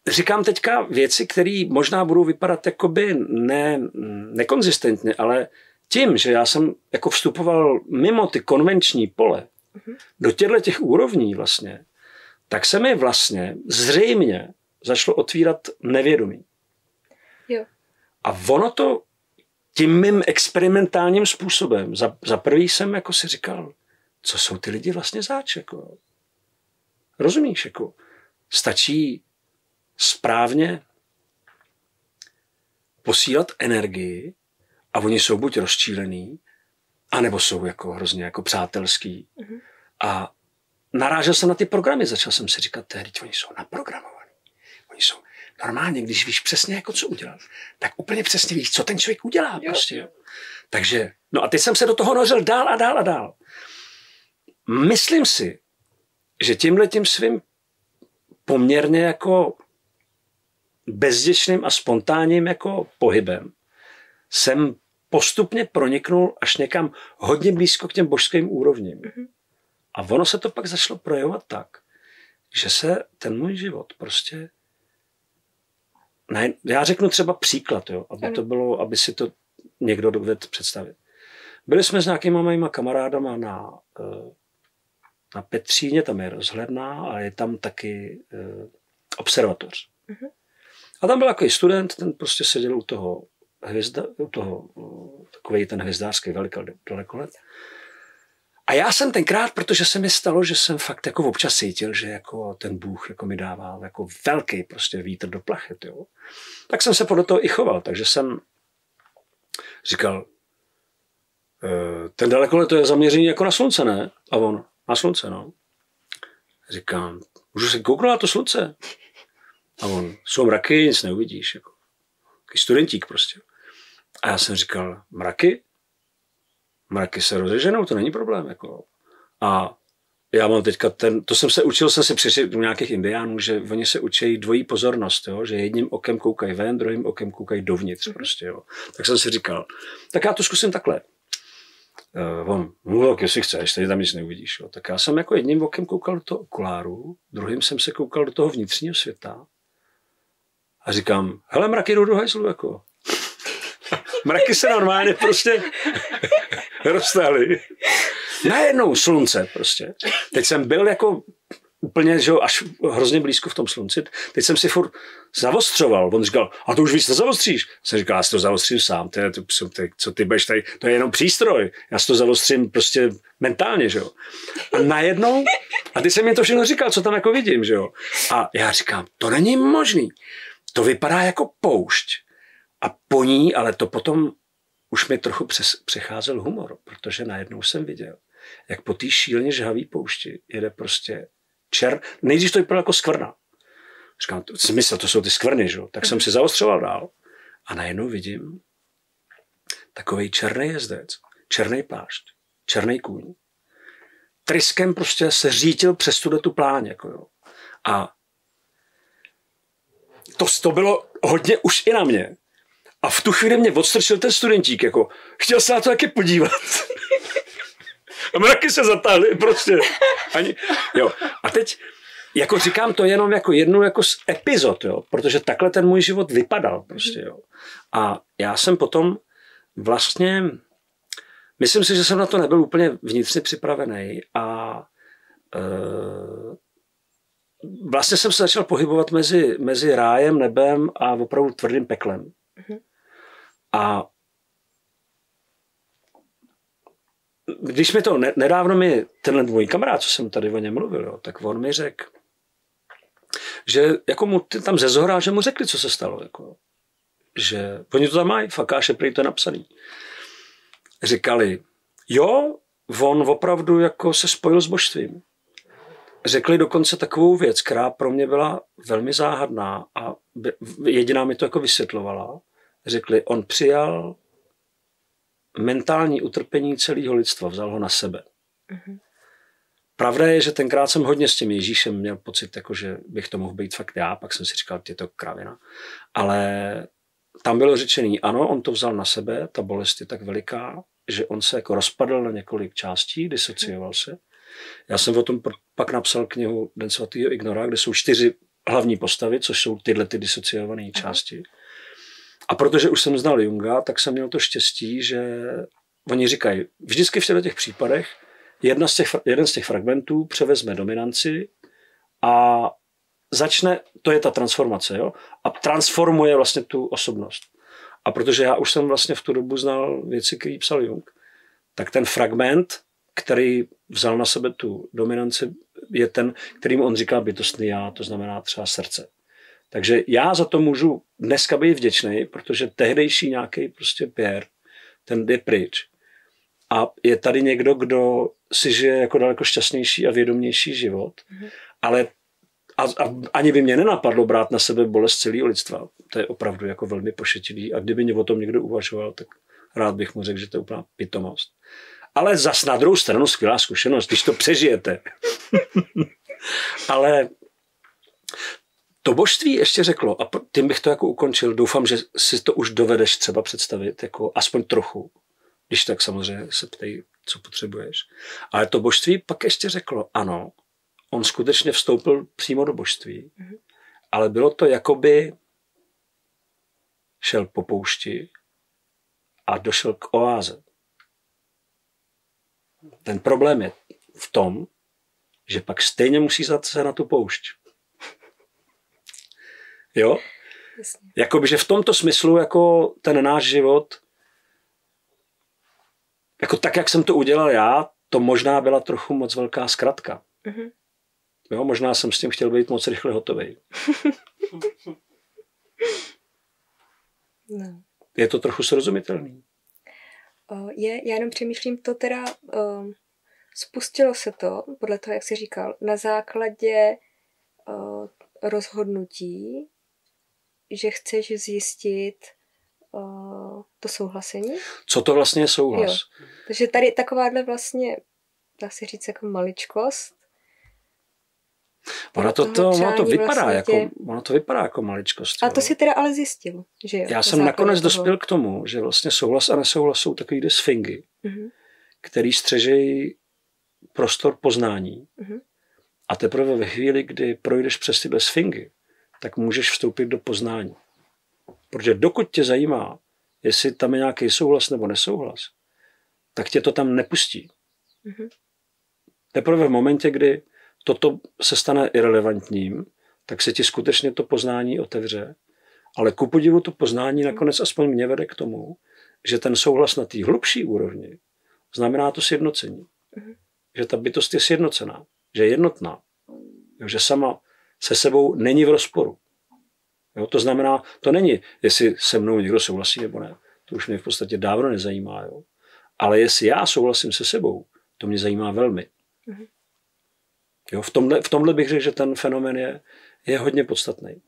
říkám teďka věci, které možná budou vypadat jakoby ne, nekonzistentně, ale tím, že já jsem jako vstupoval mimo ty konvenční pole, do těchto těch úrovní vlastně, tak se mi vlastně zřejmě začalo otvírat nevědomí. Jo. A ono to tím mým experimentálním způsobem, za, za prvý jsem jako si říkal, co jsou ty lidi vlastně zač, jako. Rozumíš, jako. Stačí správně posílat energii a oni jsou buď rozčílený, anebo jsou jako hrozně jako přátelský. Mhm. A narážel jsem na ty programy, začal jsem si říkat, tehdy oni jsou naprogramovaní. Oni jsou normálně, když víš přesně, jako co udělat, tak úplně přesně víš, co ten člověk udělá. Jo. Prostě, jo. Takže, no a teď jsem se do toho nořil dál a dál a dál. Myslím si, že tímhle tím svým poměrně jako bezděčným a spontánním jako pohybem jsem postupně proniknul až někam hodně blízko k těm božským úrovním. Mm-hmm. A ono se to pak začalo projevovat tak, že se ten můj život prostě ne, já řeknu třeba příklad, jo, aby to bylo, aby si to někdo dovedl představit. Byli jsme s nějakýma mojima kamarádama na, eh, na Petříně, tam je rozhledná a je tam taky eh, observatoř. Uh-huh. A tam byl takový student, ten prostě seděl u toho hvězda, u toho eh, takový ten hvězdářský velikal dalekolet. A já jsem tenkrát, protože se mi stalo, že jsem fakt jako občas cítil, že jako ten Bůh jako mi dává jako velký prostě vítr do plachet, jo. Tak jsem se podle toho i choval, takže jsem říkal, e, ten dalekolet to je zaměření jako na slunce, ne? A on, na slunce, no. Říkám, můžu se kouknout na to slunce? A on, jsou mraky, nic neuvidíš, jako. Studentík prostě. A já jsem říkal, mraky? Mraky se rozeženou, to není problém. Jako. A já mám teďka ten, to jsem se učil, jsem si přečetl u nějakých indiánů, že oni se učí dvojí pozornost, jo? že jedním okem koukají ven, druhým okem koukají dovnitř. Mhm. Prostě, jo? Tak jsem si říkal, tak já to zkusím takhle. Uh, on, tak jestli chceš, tady tam nic neuvidíš. Jo? Tak já jsem jako jedním okem koukal do toho okuláru, druhým jsem se koukal do toho vnitřního světa a říkám, hele, mraky jdou do hajzlu, jako. Mraky se normálně prostě roztahly. Najednou slunce prostě. Teď jsem byl jako úplně, že až hrozně blízko v tom slunci. Teď jsem si furt zavostřoval. On říkal, a to už víc zavostříš. Jsem říkal, já si to zavostřím sám. To, to, to, co ty budeš tady, to je jenom přístroj. Já si to zavostřím prostě mentálně, že jo. A najednou, a ty jsem mi to všechno říkal, co tam jako vidím, že jo. A já říkám, to není možný. To vypadá jako poušť. A po ní, ale to potom už mi trochu přes, přecházel humor, protože najednou jsem viděl, jak po té šíleně žhavý poušti jede prostě čer. Nejdřív to vypadalo jako skvrna. Říkám, to, smysl, to jsou ty skvrny, že? tak jsem si zaostřoval dál a najednou vidím takový černý jezdec, černý plášť, černý kůň. Tryskem prostě se řítil přes tu tu pláň. Jako jo. A to, to bylo hodně už i na mě. A v tu chvíli mě odstrčil ten studentík, jako chtěl se na to taky podívat. A mraky se zatáhly prostě. Ani, jo. A teď, jako říkám to jenom jako jednu jako z epizod, jo, protože takhle ten můj život vypadal prostě, jo. A já jsem potom vlastně, myslím si, že jsem na to nebyl úplně vnitřně připravený a e, vlastně jsem se začal pohybovat mezi, mezi rájem, nebem a opravdu tvrdým peklem. Mm-hmm. A když mi to nedávno mi tenhle můj kamarád, co jsem tady o něm mluvil, jo, tak on mi řekl, že jako mu tam ze zhora, že mu řekli, co se stalo. Jako, že oni to tam mají, fakáše prý to je napsaný. Říkali, jo, on opravdu jako se spojil s božstvím. Řekli dokonce takovou věc, která pro mě byla velmi záhadná a jediná mi to jako vysvětlovala, řekli, on přijal mentální utrpení celého lidstva, vzal ho na sebe. Mm-hmm. Pravda je, že tenkrát jsem hodně s tím Ježíšem měl pocit, jako, že bych to mohl být fakt já, pak jsem si říkal, je to kravina. Ale tam bylo řečený, ano, on to vzal na sebe, ta bolest je tak veliká, že on se jako rozpadl na několik částí, disocioval se. Já jsem o tom pak napsal knihu Den svatého Ignora, kde jsou čtyři hlavní postavy, což jsou tyhle ty disociované části. A protože už jsem znal Junga, tak jsem měl to štěstí, že oni říkají, vždycky v těch případech jedna z těch, jeden z těch fragmentů převezme dominanci a začne, to je ta transformace, jo? a transformuje vlastně tu osobnost. A protože já už jsem vlastně v tu dobu znal věci, které psal Jung, tak ten fragment, který vzal na sebe tu dominanci, je ten, kterým on říká bytostný já, to znamená třeba srdce. Takže já za to můžu dneska být vděčný, protože tehdejší nějaký prostě Pierre, ten jde pryč. A je tady někdo, kdo si žije jako daleko šťastnější a vědomější život, mm-hmm. ale a, a, ani by mě nenapadlo brát na sebe bolest celého lidstva. To je opravdu jako velmi pošetilý. A kdyby mě o tom někdo uvažoval, tak rád bych mu řekl, že to je úplná pitomost. Ale zas na druhou stranu skvělá zkušenost, když to přežijete. Ale to božství ještě řeklo, a tím bych to jako ukončil, doufám, že si to už dovedeš třeba představit, jako aspoň trochu, když tak samozřejmě se ptej, co potřebuješ. Ale to božství pak ještě řeklo, ano, on skutečně vstoupil přímo do božství, mm-hmm. ale bylo to jakoby šel po poušti a došel k oáze. Ten problém je v tom, že pak stejně musí se na tu poušť. Jo? Jakoby, že v tomto smyslu jako ten náš život, jako tak, jak jsem to udělal já, to možná byla trochu moc velká zkratka. Mm-hmm. Jo, možná jsem s tím chtěl být moc rychle hotový. no. Je to trochu srozumitelný. Je, já jenom přemýšlím, to teda uh, spustilo se to, podle toho, jak jsi říkal, na základě uh, rozhodnutí, že chceš zjistit uh, to souhlasení. Co to vlastně je souhlas? Jo. Takže tady takováhle vlastně, dá se říct, jako maličkost, Ono to, to, ono to vypadá vlastně jako, tě... ono to vypadá jako maličkost. A to si teda ale zjistil, že jo? Já jsem nakonec toho. dospěl k tomu, že vlastně souhlas a nesouhlas jsou takový dvě sfingy, mm-hmm. který střežejí prostor poznání. Mm-hmm. A teprve ve chvíli, kdy projdeš přes tyhle sfingy, tak můžeš vstoupit do poznání. Protože dokud tě zajímá, jestli tam je nějaký souhlas nebo nesouhlas, tak tě to tam nepustí. Mm-hmm. Teprve v momentě, kdy toto se stane irrelevantním, tak se ti skutečně to poznání otevře. Ale ku podivu to poznání nakonec aspoň mě vede k tomu, že ten souhlas na té hlubší úrovni znamená to sjednocení. Mm-hmm. Že ta bytost je sjednocená, že je jednotná, že sama se sebou není v rozporu. Jo, to znamená, to není, jestli se mnou někdo souhlasí nebo ne. To už mě v podstatě dávno nezajímá. Jo. Ale jestli já souhlasím se sebou, to mě zajímá velmi. Mm-hmm. Jo, v, tomhle, v tomhle bych řekl, že ten fenomen je, je hodně podstatný.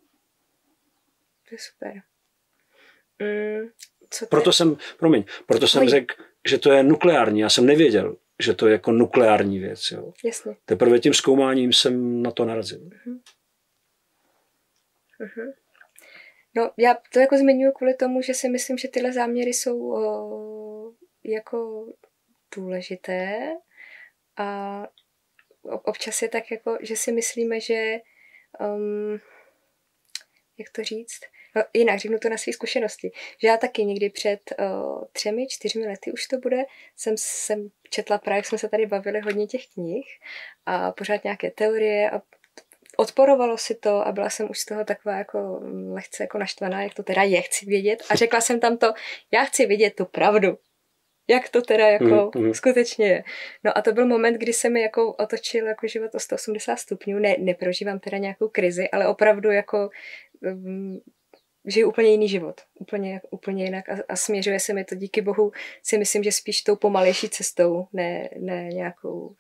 To je super. Mm, co proto jsem, promiň, proto jsem řekl, že to je nukleární. Já jsem nevěděl, že to je jako nukleární věc. Jo. Jasně. Teprve tím zkoumáním jsem na to narazil. Uh-huh. Uh-huh. No, já to jako zmiňuji kvůli tomu, že si myslím, že tyhle záměry jsou o, jako důležité a občas je tak jako, že si myslíme, že um, jak to říct, no, jinak řeknu to na své zkušenosti, že já taky někdy před uh, třemi, čtyřmi lety už to bude, jsem, jsem četla právě, jsme se tady bavili hodně těch knih a pořád nějaké teorie a odporovalo si to a byla jsem už z toho taková jako lehce jako naštvaná, jak to teda je, chci vědět a řekla jsem tam to, já chci vědět tu pravdu jak to teda jako mm, mm. skutečně je. No a to byl moment, kdy se mi jako otočil jako život o 180 stupňů. Ne, neprožívám teda nějakou krizi, ale opravdu jako um, žiju úplně jiný život. Úplně, úplně jinak a, a směřuje se mi to díky bohu si myslím, že spíš tou pomalejší cestou, ne, ne nějakou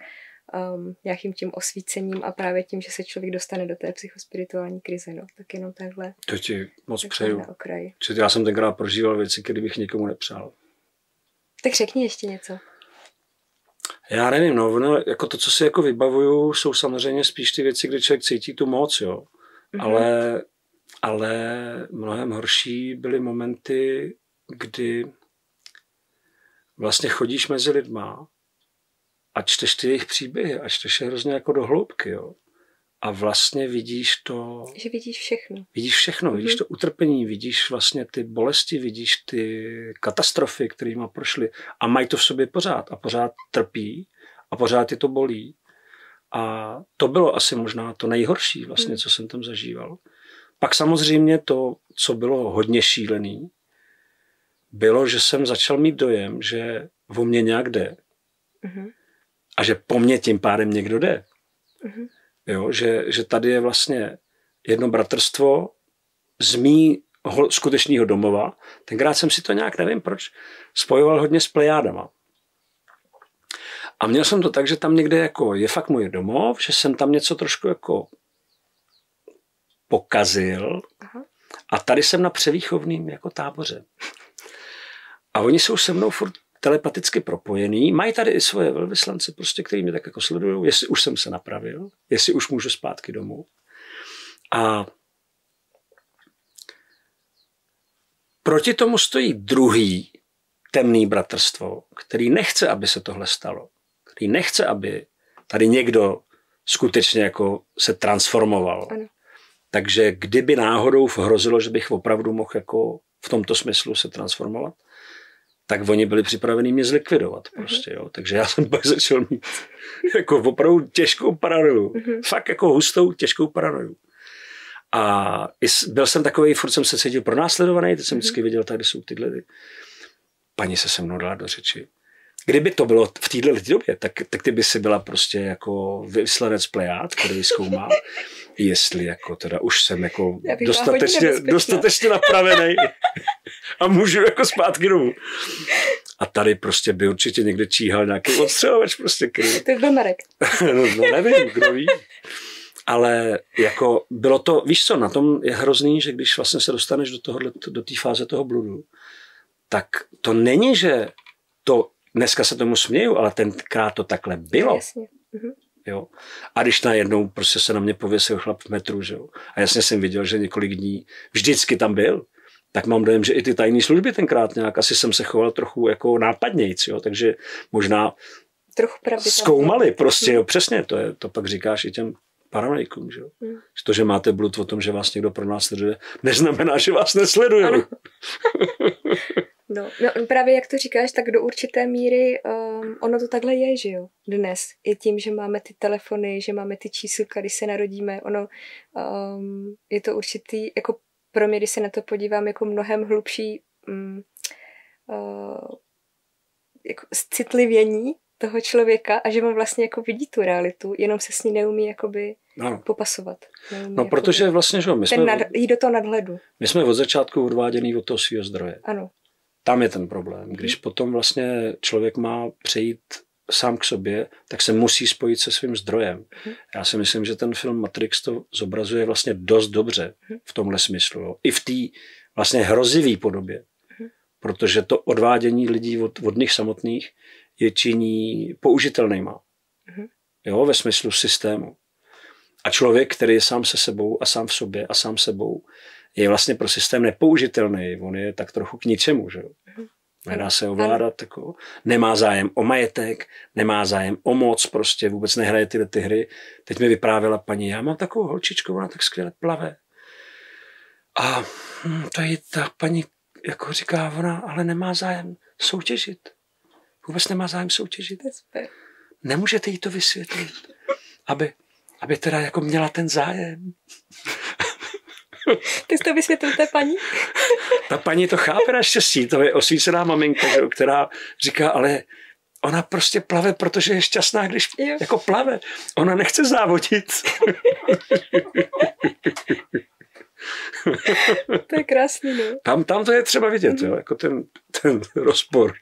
um, nějakým tím osvícením a právě tím, že se člověk dostane do té psychospirituální krize. No. Tak jenom takhle. To ti moc přeju. Na okraji. Já jsem tenkrát prožíval věci, které bych nikomu nepřál. Tak řekni ještě něco. Já nevím, no, no, jako to, co si jako vybavuju, jsou samozřejmě spíš ty věci, kde člověk cítí tu moc, jo. Mm-hmm. Ale, ale mnohem horší byly momenty, kdy vlastně chodíš mezi lidma a čteš ty jejich příběhy a čteš je hrozně jako do hloubky, jo a vlastně vidíš to... Že vidíš všechno. Vidíš všechno, mm-hmm. vidíš to utrpení, vidíš vlastně ty bolesti, vidíš ty katastrofy, kterými prošly a mají to v sobě pořád a pořád trpí a pořád je to bolí. A to bylo asi možná to nejhorší vlastně, mm. co jsem tam zažíval. Pak samozřejmě to, co bylo hodně šílený, bylo, že jsem začal mít dojem, že o mě nějak jde. Mm-hmm. A že po mně tím pádem někdo jde. Mm-hmm. Jo, že, že tady je vlastně jedno bratrstvo z mý skutečného domova. Tenkrát jsem si to nějak, nevím proč, spojoval hodně s plejádama. A měl jsem to tak, že tam někde jako je fakt můj domov, že jsem tam něco trošku jako pokazil Aha. a tady jsem na převýchovným jako táboře. A oni jsou se mnou furt telepaticky propojený, mají tady i svoje velvyslance, prostě, který mě tak jako sledují, jestli už jsem se napravil, jestli už můžu zpátky domů. A proti tomu stojí druhý temný bratrstvo, který nechce, aby se tohle stalo. Který nechce, aby tady někdo skutečně jako se transformoval. Ano. Takže kdyby náhodou hrozilo, že bych opravdu mohl jako v tomto smyslu se transformovat, tak oni byli připraveni mě zlikvidovat prostě, jo. Takže já jsem pak začal mít jako opravdu těžkou paranoju. Fakt jako hustou, těžkou paranoju. A byl jsem takový, furt jsem se cítil pronásledovaný, teď jsem vždycky viděl, tady jsou tyhle. ty- Paní se se mnou dala do řeči. Kdyby to bylo v této době, tak, tak ty by si byla prostě jako vyslanec pleját, který zkoumal, jestli jako teda už jsem jako dostatečně, dostatečně napravený a můžu jako zpátky domů. A tady prostě by určitě někde číhal nějaký odstřelovač prostě, který To by byl Marek. no, no nevím, kdo ví. Ale jako bylo to, víš co, na tom je hrozný, že když vlastně se dostaneš do tohohle, do té fáze toho bludu, tak to není, že to, dneska se tomu směju, ale tenkrát to takhle bylo. Jasně. Jo. A když najednou prostě se na mě pověsil chlap v metru, že jo. A jasně jsem viděl, že několik dní vždycky tam byl, tak mám dojem, že i ty tajné služby tenkrát nějak asi jsem se choval trochu jako nápadnějc, jo. Takže možná Trochu zkoumali prostě, jo, přesně, to, je, to pak říkáš i těm paranoikům, že jo. Mm. Že To, že máte blud o tom, že vás někdo pro nás sleduje, neznamená, že vás nesleduje. No, no, právě jak to říkáš, tak do určité míry um, ono to takhle je, že jo, dnes. I tím, že máme ty telefony, že máme ty čísilka, když se narodíme, ono um, je to určitý, jako pro mě, když se na to podívám, jako mnohem hlubší um, uh, jako citlivění toho člověka a že on vlastně jako vidí tu realitu, jenom se s ní neumí jakoby Ano. popasovat. Neumí No, jakoby protože vlastně, že jo, my jsme, nad, jít do toho nadhledu. my jsme od začátku odváděný od toho svého zdroje. Ano. Tam je ten problém. Když potom vlastně člověk má přejít sám k sobě, tak se musí spojit se svým zdrojem. Já si myslím, že ten film Matrix to zobrazuje vlastně dost dobře v tomhle smyslu. Jo. I v té vlastně hrozivý podobě. Protože to odvádění lidí od, od nich samotných je činí použitelnýma. Jo, ve smyslu systému. A člověk, který je sám se sebou a sám v sobě a sám sebou, je vlastně pro systém nepoužitelný. On je tak trochu k ničemu. Že? jo. Nedá se ovládat. Jako, nemá zájem o majetek, nemá zájem o moc, prostě vůbec nehraje tyhle ty hry. Teď mi vyprávěla paní, já mám takovou holčičku, ona tak skvěle plave. A hm, to je ta paní, jako říká ona, ale nemá zájem soutěžit. Vůbec nemá zájem soutěžit. Nemůžete jí to vysvětlit, aby, aby teda jako měla ten zájem. Ty jsi to vysvětlil té paní? Ta paní to chápe naštěstí, to je osvícená maminka, která říká, ale ona prostě plave, protože je šťastná, když Jo. jako plave. Ona nechce závodit. To je krásný, no. Tam, tam to je třeba vidět, jo, jako ten, ten rozpor.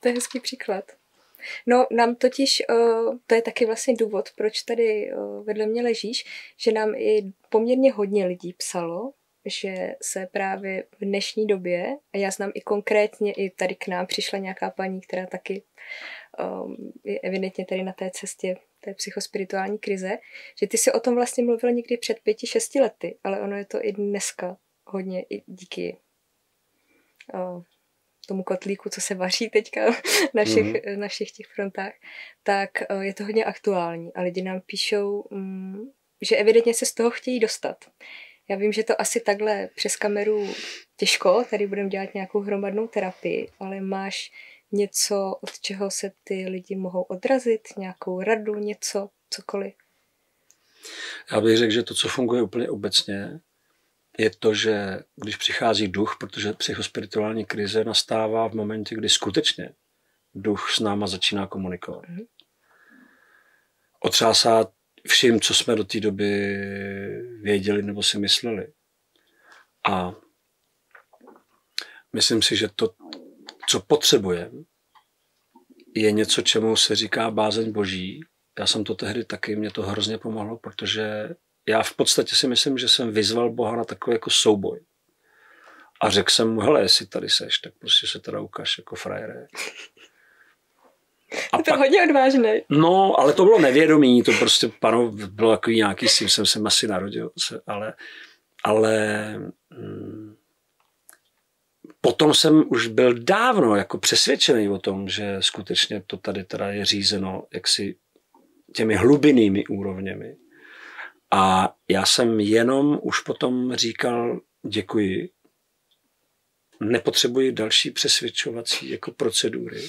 To je hezký příklad. No, nám totiž, uh, to je taky vlastně důvod, proč tady uh, vedle mě ležíš, že nám i poměrně hodně lidí psalo, že se právě v dnešní době, a já znám i konkrétně, i tady k nám přišla nějaká paní, která taky um, je evidentně tady na té cestě té psychospirituální krize, že ty si o tom vlastně mluvil někdy před pěti, šesti lety, ale ono je to i dneska hodně i díky tomu kotlíku, co se vaří teďka na všech, Mhm. mm-hmm. na všech těch frontách, tak uh, je to hodně aktuální a lidi nám píšou, um, že evidentně se z toho chtějí dostat. Já vím, že to asi takhle přes kameru těžko, tady budeme dělat nějakou hromadnou terapii, ale máš něco, od čeho se ty lidi mohou odrazit, nějakou radu, něco, cokoliv. Já bych řekl, že to, co funguje úplně obecně, je to, že když přichází duch, protože psychospirituální krize nastává v momentě, kdy skutečně duch s náma začíná komunikovat. Mhm. Otřásá vším, co jsme do té doby věděli nebo si mysleli. A myslím si, že to, co potřebujeme, je něco, čemu se říká bázeň boží. Já jsem to tehdy taky, mě to hrozně pomohlo, protože já v podstatě si myslím, že jsem vyzval Boha na takový jako souboj. A řekl jsem mu, hele, jestli tady seš, tak prostě se teda ukáž jako frajere. A to pak, hodně odvážný. No, ale to bylo nevědomí, to prostě pano, bylo takový nějaký, s tím jsem se asi narodil, ale, ale hm, potom jsem už byl dávno jako přesvědčený o tom, že skutečně to tady teda je řízeno jaksi těmi hlubinými úrovněmi. A já jsem jenom už potom říkal děkuji, nepotřebuji další přesvědčovací jako procedury.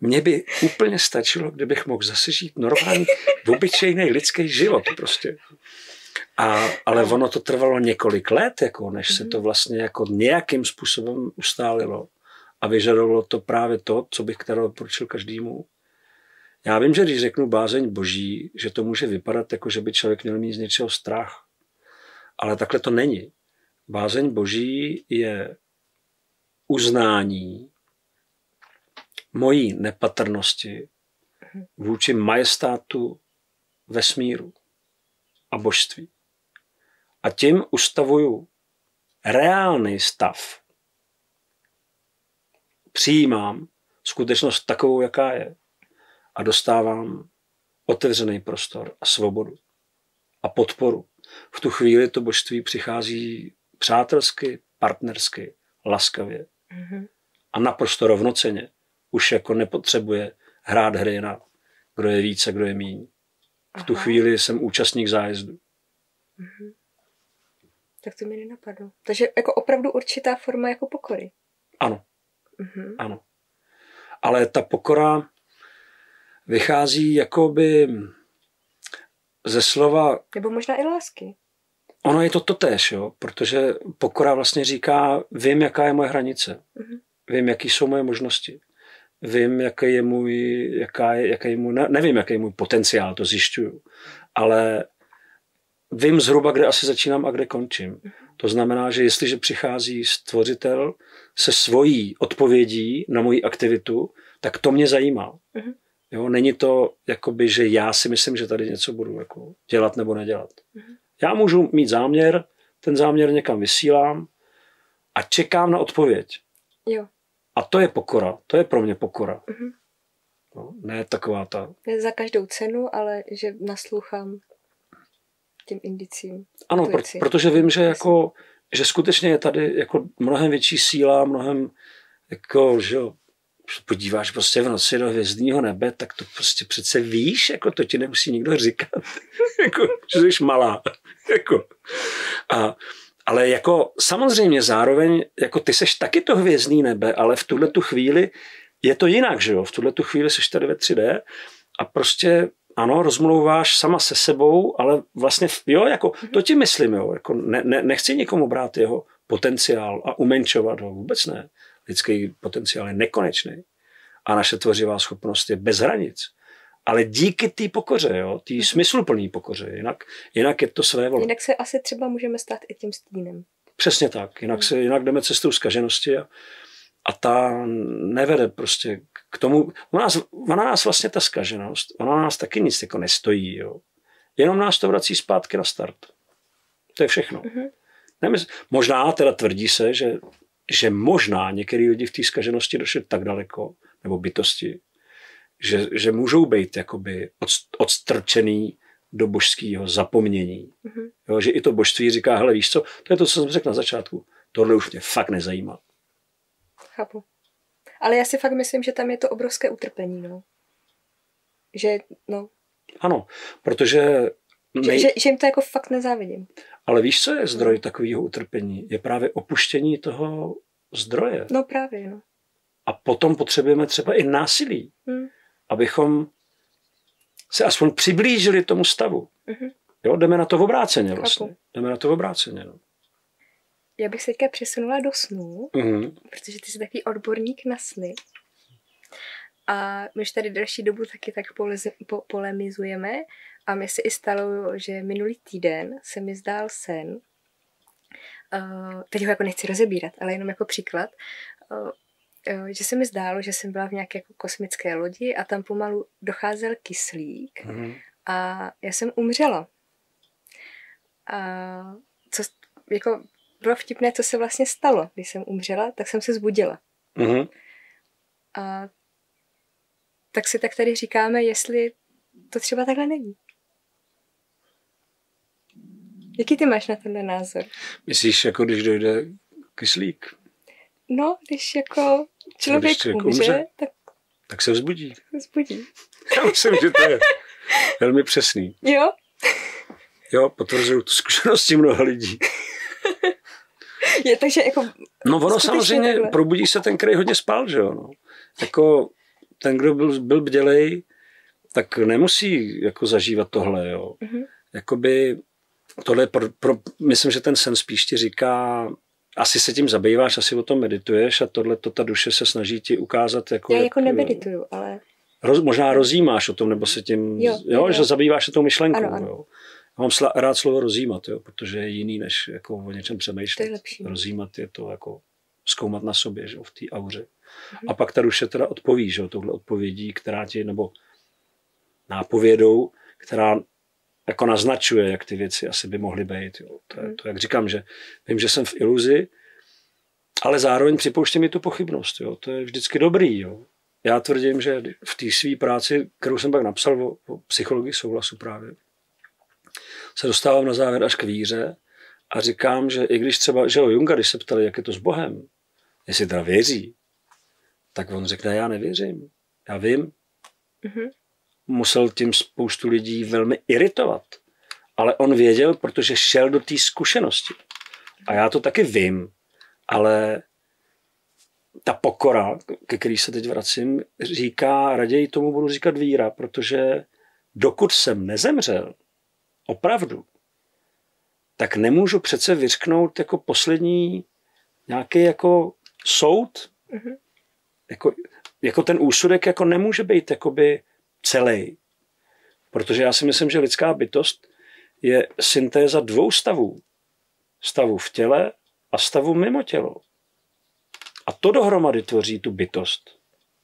Mně by úplně stačilo, kdybych mohl zase žít normální, obyčejný lidský život prostě. A, ale ono to trvalo několik let, jako, než se to vlastně jako nějakým způsobem ustálilo. A vyžadovalo to právě to, co bych teda doporučil každému. Já vím, že když řeknu bázeň boží, že to může vypadat jako, že by člověk měl mít z něčeho strach. Ale takhle to není. Bázeň boží je uznání mojí nepatrnosti vůči majestátu vesmíru a božství. A tím ustavuju reálný stav. Přijímám skutečnost takovou, jaká je. A dostávám otevřený prostor a svobodu a podporu. V tu chvíli to božství přichází přátelsky, partnersky, laskavě mm-hmm. a naprosto rovnoceně. Už jako nepotřebuje hrát hry na kdo je více, kdo je míň. V tu Aha. chvíli jsem účastník zájezdu. Mm-hmm. Tak to mi nenapadlo. Takže jako opravdu určitá forma jako pokory. Ano. Mm-hmm. Ano. Ale ta pokora vychází jakoby ze slova... Nebo možná i lásky. Ono je to totéž, jo, protože pokora vlastně říká, vím, jaká je moje hranice, mm-hmm. vím, jaký jsou moje možnosti, vím, jaký je můj, jaká je, jaký je můj, nevím, jaký je můj potenciál, to zjišťuju, ale vím zhruba, kde asi začínám a kde končím. Mm-hmm. To znamená, že jestliže přichází stvořitel se svojí odpovědí na moji aktivitu, tak to mě zajímá. Mm-hmm. Jo, není to jakoby, že já si myslím, že tady něco budu jako dělat nebo nedělat. Mm-hmm. Já můžu mít záměr, ten záměr někam vysílám a čekám na odpověď. Jo. A to je pokora, to je pro mě pokora. Mm-hmm. No, ne taková ta... Ne za každou cenu, ale že naslouchám těm indicím. Ano, pro, protože vím, že jako že skutečně je tady jako mnohem větší síla, mnohem jako, že jo, podíváš prostě v noci do hvězdního nebe, tak to prostě přece víš, jako to ti nemusí nikdo říkat, jako, že jsi malá. jako. A, ale jako samozřejmě zároveň, jako ty seš taky to hvězdný nebe, ale v tuhle tu chvíli je to jinak, že jo? V tuhle tu chvíli seš tady ve 3D a prostě ano, rozmlouváš sama se sebou, ale vlastně, jo, jako, to ti myslím, jo, jako ne, ne, nechci nikomu brát jeho potenciál a umenčovat ho, vůbec ne. Lidský potenciál je nekonečný a naše tvořivá schopnost je bez hranic. Ale díky té pokoře, jo, té mm-hmm. smysluplné pokoře, jinak, jinak je to své volo. Jinak se asi třeba můžeme stát i tím stínem. Přesně tak, jinak, mm. se, jinak jdeme cestou zkaženosti a, a ta nevede prostě k tomu, ona nás, ona nás vlastně ta zkaženost, ona nás taky nic jako nestojí, jo. Jenom nás to vrací zpátky na start. To je všechno. Mm-hmm. Nemysl, možná teda tvrdí se, že, že možná některý lidi v té zkaženosti došli tak daleko, nebo bytosti, že, že můžou být jakoby odstrčený do božského zapomnění. Mm-hmm. Jo, že i to božství říká, hele víš co, to je to, co jsem řekl na začátku. Tohle už mě fakt nezajímá. Chápu. Ale já si fakt myslím, že tam je to obrovské utrpení, no. Že, no. Ano, protože... Nej... Že, že, jim to jako fakt nezávidím. Ale víš, co je zdroj no. takového utrpení? Je právě opuštění toho zdroje. No právě, no. A potom potřebujeme třeba i násilí, hmm. abychom se aspoň přiblížili tomu stavu. Mm-hmm. Jo, jdeme na to v obráceně vlastně. Chápu. Jdeme na to v obráceně. No. Já bych se teďka přesunula do snů, mm-hmm. protože ty jsi takový odborník na sny. A my už tady další dobu taky tak polezi, po, polemizujeme a mi se i stalo, že minulý týden se mi zdál sen, uh, teď ho jako nechci rozebírat, ale jenom jako příklad, uh, že se mi zdálo, že jsem byla v nějaké jako kosmické lodi a tam pomalu docházel kyslík mm. a já jsem umřela. A co, jako bylo vtipné, co se vlastně stalo. Když jsem umřela, tak jsem se zbudila. Mhm. A tak si tak tady říkáme, jestli to třeba takhle není. Jaký ty máš na tenhle názor? Myslíš, jako když dojde kyslík, No, když jako člověk když člověk umře, umře. tak tak se vzbudí. se zbudí. Já myslím, že to je velmi přesný. Jo? Jo, potvrzují to zkušenosti mnoha lidí. Je, takže jako No ono samozřejmě takhle. probudí se ten, který hodně spal, že jo. No. Jako ten, kdo byl, byl bdělej, tak nemusí jako zažívat tohle, jo. Mhm. Jakoby tohle, pro, pro, myslím, že ten sen spíš ti říká, asi se tím zabýváš, asi o tom medituješ a tohle to ta duše se snaží ti ukázat. Jako já jak, jako nemedituju, ale Roz, možná rozjímáš o tom, nebo se tím, Jo, jo, jo, jo. že zabýváš se tou myšlenkou. Ano, ano. Jo. Já mám sla, rád slovo rozjímat, jo, protože je jiný, než jako o něčem přemýšlet. To je lepší. Rozjímat je to jako zkoumat na sobě, že jo, v té auře. A pak ta duše teda odpoví, že jo, touhle odpovědí, která ti, nebo nápovědou, která jako naznačuje, jak ty věci asi by mohly být. Jo. To, je, Mhm. to, jak říkám, že vím, že jsem v iluzi, ale zároveň připouštím i tu pochybnost. Jo. To je vždycky dobrý. Jo. Já tvrdím, že v té své práci, kterou jsem pak napsal o, o psychologii souhlasu právě, se dostávám na závěr až k víře a říkám, že i když třeba, že o Junga, když se ptali, jak je to s Bohem, jestli teda věří, tak on řekne, já nevěřím. Já vím. Mhm. Musel tím spoustu lidí velmi iritovat. Ale on věděl, protože šel do té zkušenosti. A já to taky vím, ale ta pokora, ke který se teď vracím, říká, raději tomu budu říkat víra, protože dokud jsem nezemřel, opravdu, tak nemůžu přece vyřknout jako poslední nějaký jako soud, Mhm. Jako, jako ten úsudek jako nemůže být jakoby celý. Protože já si myslím, že lidská bytost je syntéza dvou stavů. Stavu v těle a stavu mimo tělo. A to dohromady tvoří tu bytost.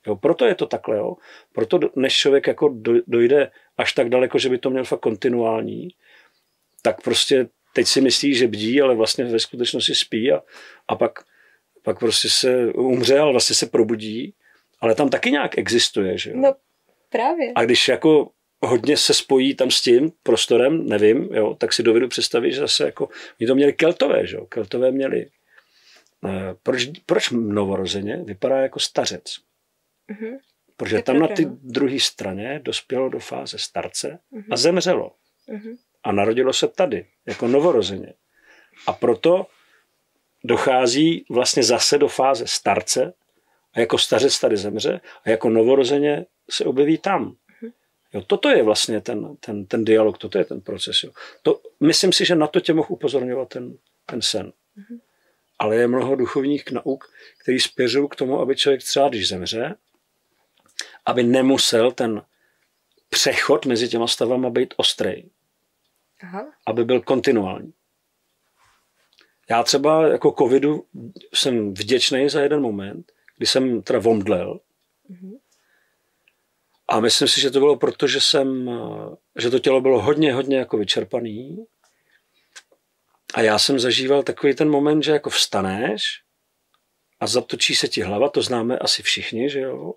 Jo, proto je to takhle. Jo. Proto než člověk jako do- dojde až tak daleko, že by to měl fakt kontinuální, tak prostě teď si myslí, že bdí, ale vlastně ve skutečnosti spí a, a pak, pak prostě se umře, ale vlastně se probudí. Ale tam taky nějak existuje. Že jo? No právě. A když jako hodně se spojí tam s tím prostorem, nevím, jo, tak si dovedu představit, že zase jako, oni to měli keltové, že jo, keltové měli. Eh, Proč, proč novorozeně vypadá jako stařec? Mhm. Protože tam na ty no. druhé straně dospělo do fáze starce Mhm. a zemřelo. Mhm. A narodilo se tady, jako novorozeně. A proto dochází vlastně zase do fáze starce a jako stařec tady zemře a jako novorozeně se objeví tam. Jo, toto je vlastně ten, ten, ten dialog, toto je ten proces. Jo. To, myslím si, že na to tě mohl upozorňovat ten, ten sen. Ale je mnoho duchovních nauk, který spěřují k tomu, aby člověk třeba, když zemře, aby nemusel ten přechod mezi těma stavama být ostrý Aha. aby byl kontinuální. Já třeba jako covidu jsem vděčný za jeden moment, kdy jsem teda vomdlel. A myslím si, že to bylo proto, že jsem, že to tělo bylo hodně, hodně jako vyčerpaný. A já jsem zažíval takový ten moment, že jako vstaneš a zatočí se ti hlava, to známe asi všichni, že jo.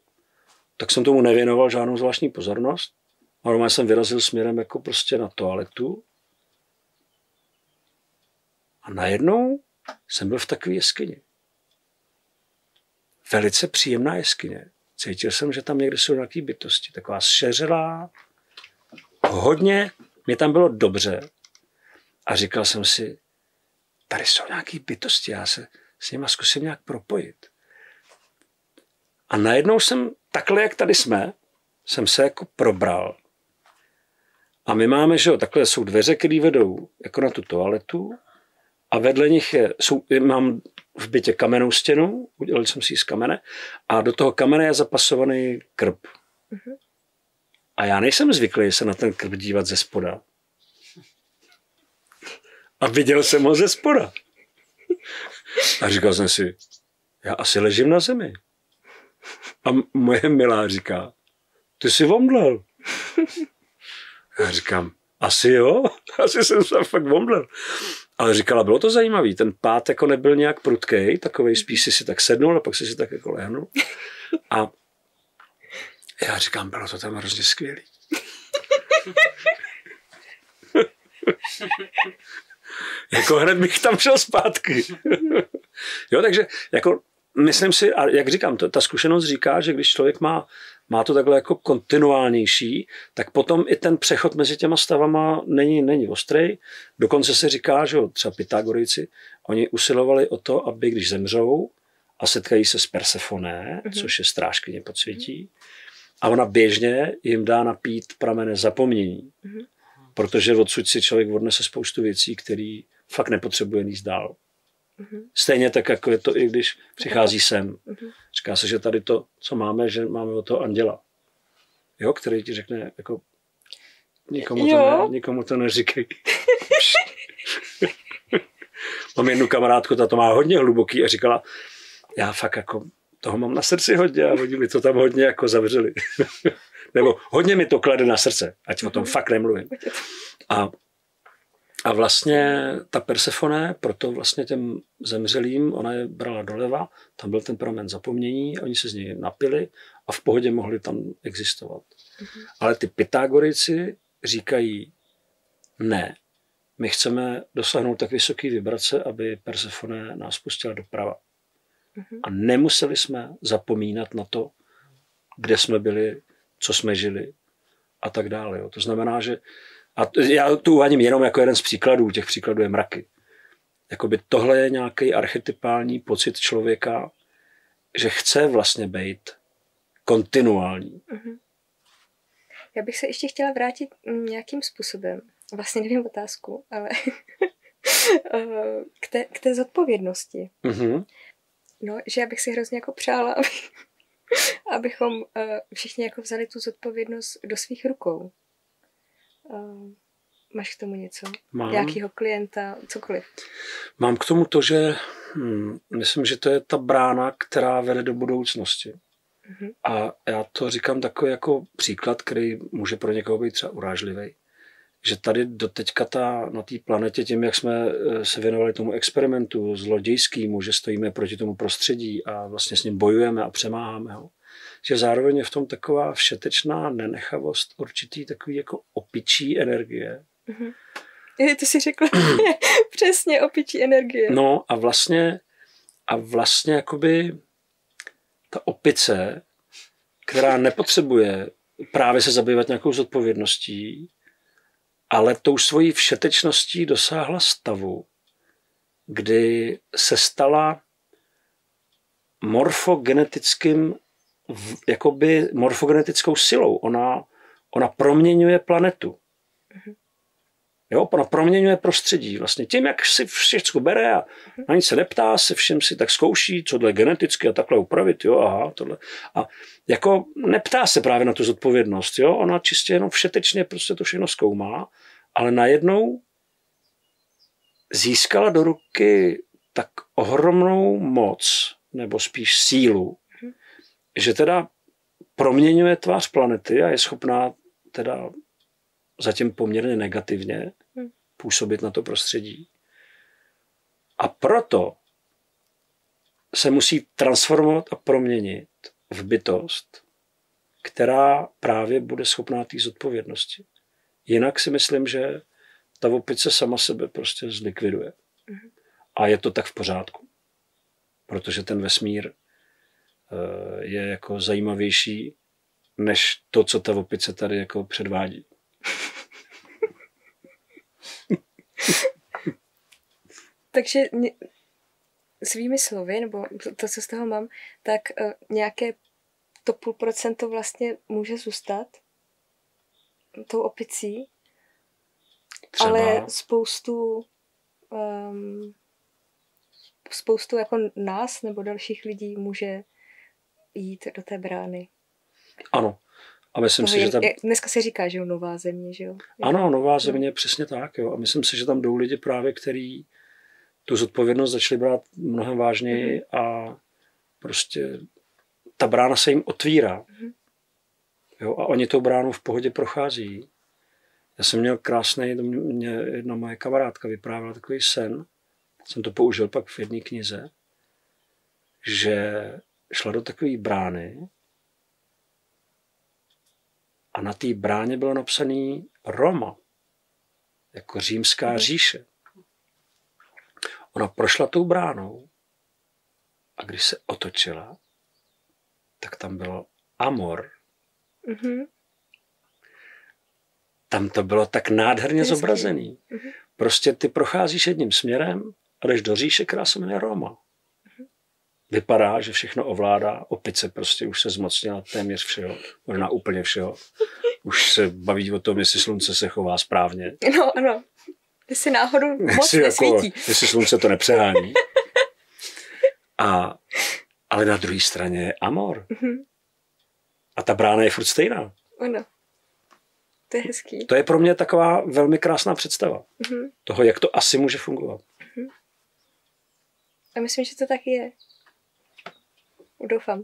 Tak jsem tomu nevěnoval žádnou zvláštní pozornost. Normálně jsem vyrazil směrem jako prostě na toaletu a najednou jsem byl v takové jeskyni. Velice příjemná jeskyně. Cítil jsem, že tam někde jsou nějaké bytosti. Taková šeřelá, hodně, mě tam bylo dobře. A říkal jsem si, tady jsou nějaké bytosti, já se s nimi zkusím nějak propojit. A najednou jsem, takhle jak tady jsme, jsem se jako probral. A my máme, že jo, takhle jsou dveře, které vedou jako na tu toaletu a vedle nich je, jsou, mám v bytě kamennou stěnu, udělal jsem si ji z kamene a do toho kamene je zapasovaný krb. A já nejsem zvyklý se na ten krb dívat ze spoda. A viděl jsem ho ze spoda. A říkal jsem si, já asi ležím na zemi. A moje milá říká, ty jsi omdlel. Já říkám, asi jo, asi jsem se fakt omdlel. Ale říkala, bylo to zajímavý, ten pát jako nebyl nějak prudkej, takový spíš si si tak sednul a pak si si tak jako lehnul. A já říkám, bylo to tam hrozně skvělý. jako hned bych tam šel zpátky. jo, takže jako myslím si, a jak říkám, to, ta zkušenost říká, že když člověk má, má to takhle jako kontinuálnější, tak potom i ten přechod mezi těma stavama není, není ostrý. Dokonce se říká, že třeba Pythagorici, oni usilovali o to, aby když zemřou a setkají se s Persefoné, mm-hmm. což je strážkyně podsvětí, a ona běžně jim dá napít pramene zapomnění. Mm-hmm. Protože odsud si člověk odnese spoustu věcí, které fakt nepotřebuje níst dál. Mm-hmm. Stejně tak, jako je to i když přichází sem. Mm-hmm. Říká se, že tady to, co máme, že máme od toho anděla. Jo, který ti řekne, jako nikomu to, ne, nikomu to neříkej. mám jednu kamarádku, ta to má hodně hluboký a říkala, já fakt jako toho mám na srdci hodně a oni mi to tam hodně jako zavřeli. Nebo hodně mi to klade na srdce, ať o tom mm-hmm. fakt nemluvím. A a vlastně ta Persefone, proto vlastně těm zemřelým, ona je brala doleva, tam byl ten pramen zapomnění, oni se z něj napili a v pohodě mohli tam existovat. Mm-hmm. Ale ty Pythagorici říkají, ne, my chceme dosáhnout tak vysoké vibrace, aby Persefone nás pustila doprava. Mm-hmm. A nemuseli jsme zapomínat na to, kde jsme byli, co jsme žili a tak dále. Jo. To znamená, že a já tu uvádím jenom jako jeden z příkladů, těch příkladů je mraky. Jakoby tohle je nějaký archetypální pocit člověka, že chce vlastně být kontinuální. Mm-hmm. Já bych se ještě chtěla vrátit nějakým způsobem. Vlastně nevím otázku, ale k, té, k té zodpovědnosti. Mm-hmm. No, že já bych si hrozně jako přála, aby, abychom uh, všichni jako vzali tu zodpovědnost do svých rukou. Uh, máš k tomu něco? Mám. Nějakýho klienta, cokoliv? Mám k tomu to, že hm, myslím, že to je ta brána, která vede do budoucnosti. Mm-hmm. A já to říkám takový jako příklad, který může pro někoho být třeba urážlivý. Že tady do teďka ta, na té planetě, tím, jak jsme eh, se věnovali tomu experimentu zlodějskému, že stojíme proti tomu prostředí a vlastně s ním bojujeme a přemáháme ho, že zároveň je v tom taková všetečná nenechavost, určitý takový jako opičí energie. Mm-hmm. To si řekla přesně opičí energie. No a vlastně, a vlastně jakoby ta opice, která nepotřebuje právě se zabývat nějakou zodpovědností, ale tou svojí všetečností dosáhla stavu, kdy se stala morfogenetickým jakoby morfogenetickou silou. Ona, ona proměňuje planetu. Jo, ona proměňuje prostředí. Vlastně tím, jak si všechno bere a na nic se neptá, se všem si tak zkouší, co je geneticky a takhle upravit, jo, aha, tohle. A jako neptá se právě na tu zodpovědnost, jo, ona čistě jenom všetečně prostě to všechno zkoumá, ale najednou získala do ruky tak ohromnou moc, nebo spíš sílu, že teda proměňuje tvář planety a je schopná teda zatím poměrně negativně hm. působit na to prostředí. A proto se musí transformovat a proměnit v bytost, která právě bude schopná té zodpovědnosti. Jinak si myslím, že ta opice sama sebe prostě zlikviduje. Mhm. A je to tak v pořádku. Protože ten vesmír je jako zajímavější než to, co ta opice tady jako předvádí. Takže svými slovy, nebo to, co z toho mám, tak uh, nějaké to půl procento vlastně může zůstat tou opicí, Třeba. ale spoustu um, spoustu jako nás nebo dalších lidí může jít do té brány. Ano. A myslím Toho si, je, že tam... Dneska se říká, že jo, nová země, že jo? Ano, nová země, no. přesně tak, jo. A myslím si, že tam jdou lidi právě, který tu zodpovědnost začali brát mnohem vážněji mm-hmm. a prostě ta brána se jim otvírá. Mm-hmm. Jo, a oni tou bránou v pohodě prochází. Já jsem měl krásný, to mě jedna moje kamarádka vyprávěla takový sen, jsem to použil pak v jedné knize, že šla do takové brány a na té bráně bylo napsaný Roma, jako římská Mhm. říše. Ona prošla tou bránou a když se otočila, tak tam bylo Amor. Mhm. Tam to bylo tak nádherně Hezký. zobrazený. Mhm. Prostě ty procházíš jedním směrem a jdeš do říše, která se jmenuje Roma. Vypadá, že všechno ovládá. Opice prostě už se zmocnila téměř všeho. Možná úplně všeho. Už se baví o tom, jestli slunce se chová správně. No, ano. Jestli náhodou moc Jestli, nesvítí. jestli slunce to nepřehání. A, ale na druhé straně je Amor. Mhm. A ta brána je furt stejná. Ano. To je hezký. To je pro mě taková velmi krásná představa Mhm. toho, jak to asi může fungovat. A myslím, že to taky je. Doufám.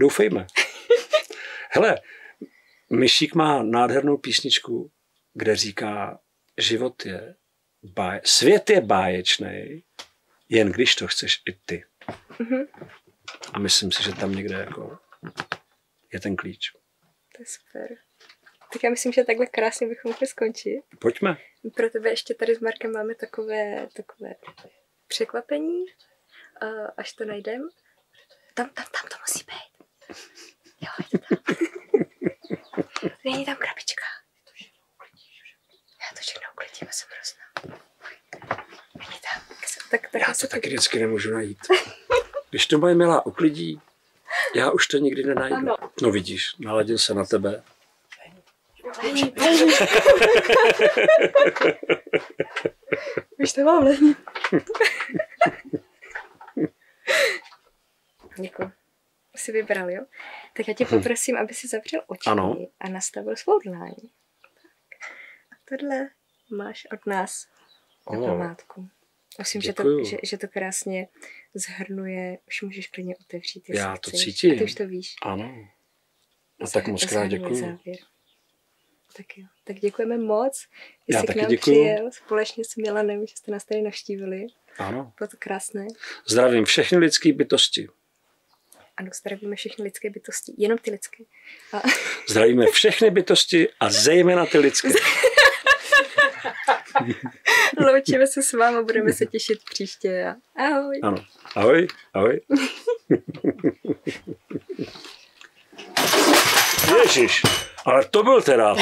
Doufejme. Hele, Myšík má nádhernou písničku, kde říká, život je, báje, svět je báječný, jen když to chceš i ty. Mhm. A myslím si, že tam někde jako je ten klíč. To je super. Tak já myslím, že takhle krásně bychom mohli skončit. Pojďme. Pro tebe ještě tady s Markem máme takové, takové překvapení. Až to najdem. Tam, tam, tam to musí být. Jo, je to tam. Není tam krabička. Já to všechno uklidím, já jsem hrozná. Není tam. Tak, tak Já to taky vždycky nemůžu najít. Když to moje milá uklidí, já už to nikdy nenajdu. Ano. No vidíš, naladil se na tebe. Není. Už to mám, není. Děkuji. Jsi vybral, jo? Tak já tě poprosím, aby si zavřel oči Ano. a nastavil svou dláň. Tak. A tohle máš od nás na památku. Myslím, že to, že, že to krásně zhrnuje. Už můžeš klidně otevřít, Já to chceš. cítím. A ty už to víš. ano. No tak moc krát děkuju. závěr. Tak jo. Tak děkujeme moc, že jsi k nám děkuju. přijel společně s Milanem, že jste nás tady navštívili. Ano. Bylo to krásné. Zdravím všechny lidské bytosti. Ano, zdravíme všechny lidské bytosti, jenom ty lidské. A Zdravíme všechny bytosti a zejména ty lidské. loučíme se s vámi, budeme se těšit příště. A ahoj. Ano. Ahoj, ahoj. Ježíš, ale to byl teda...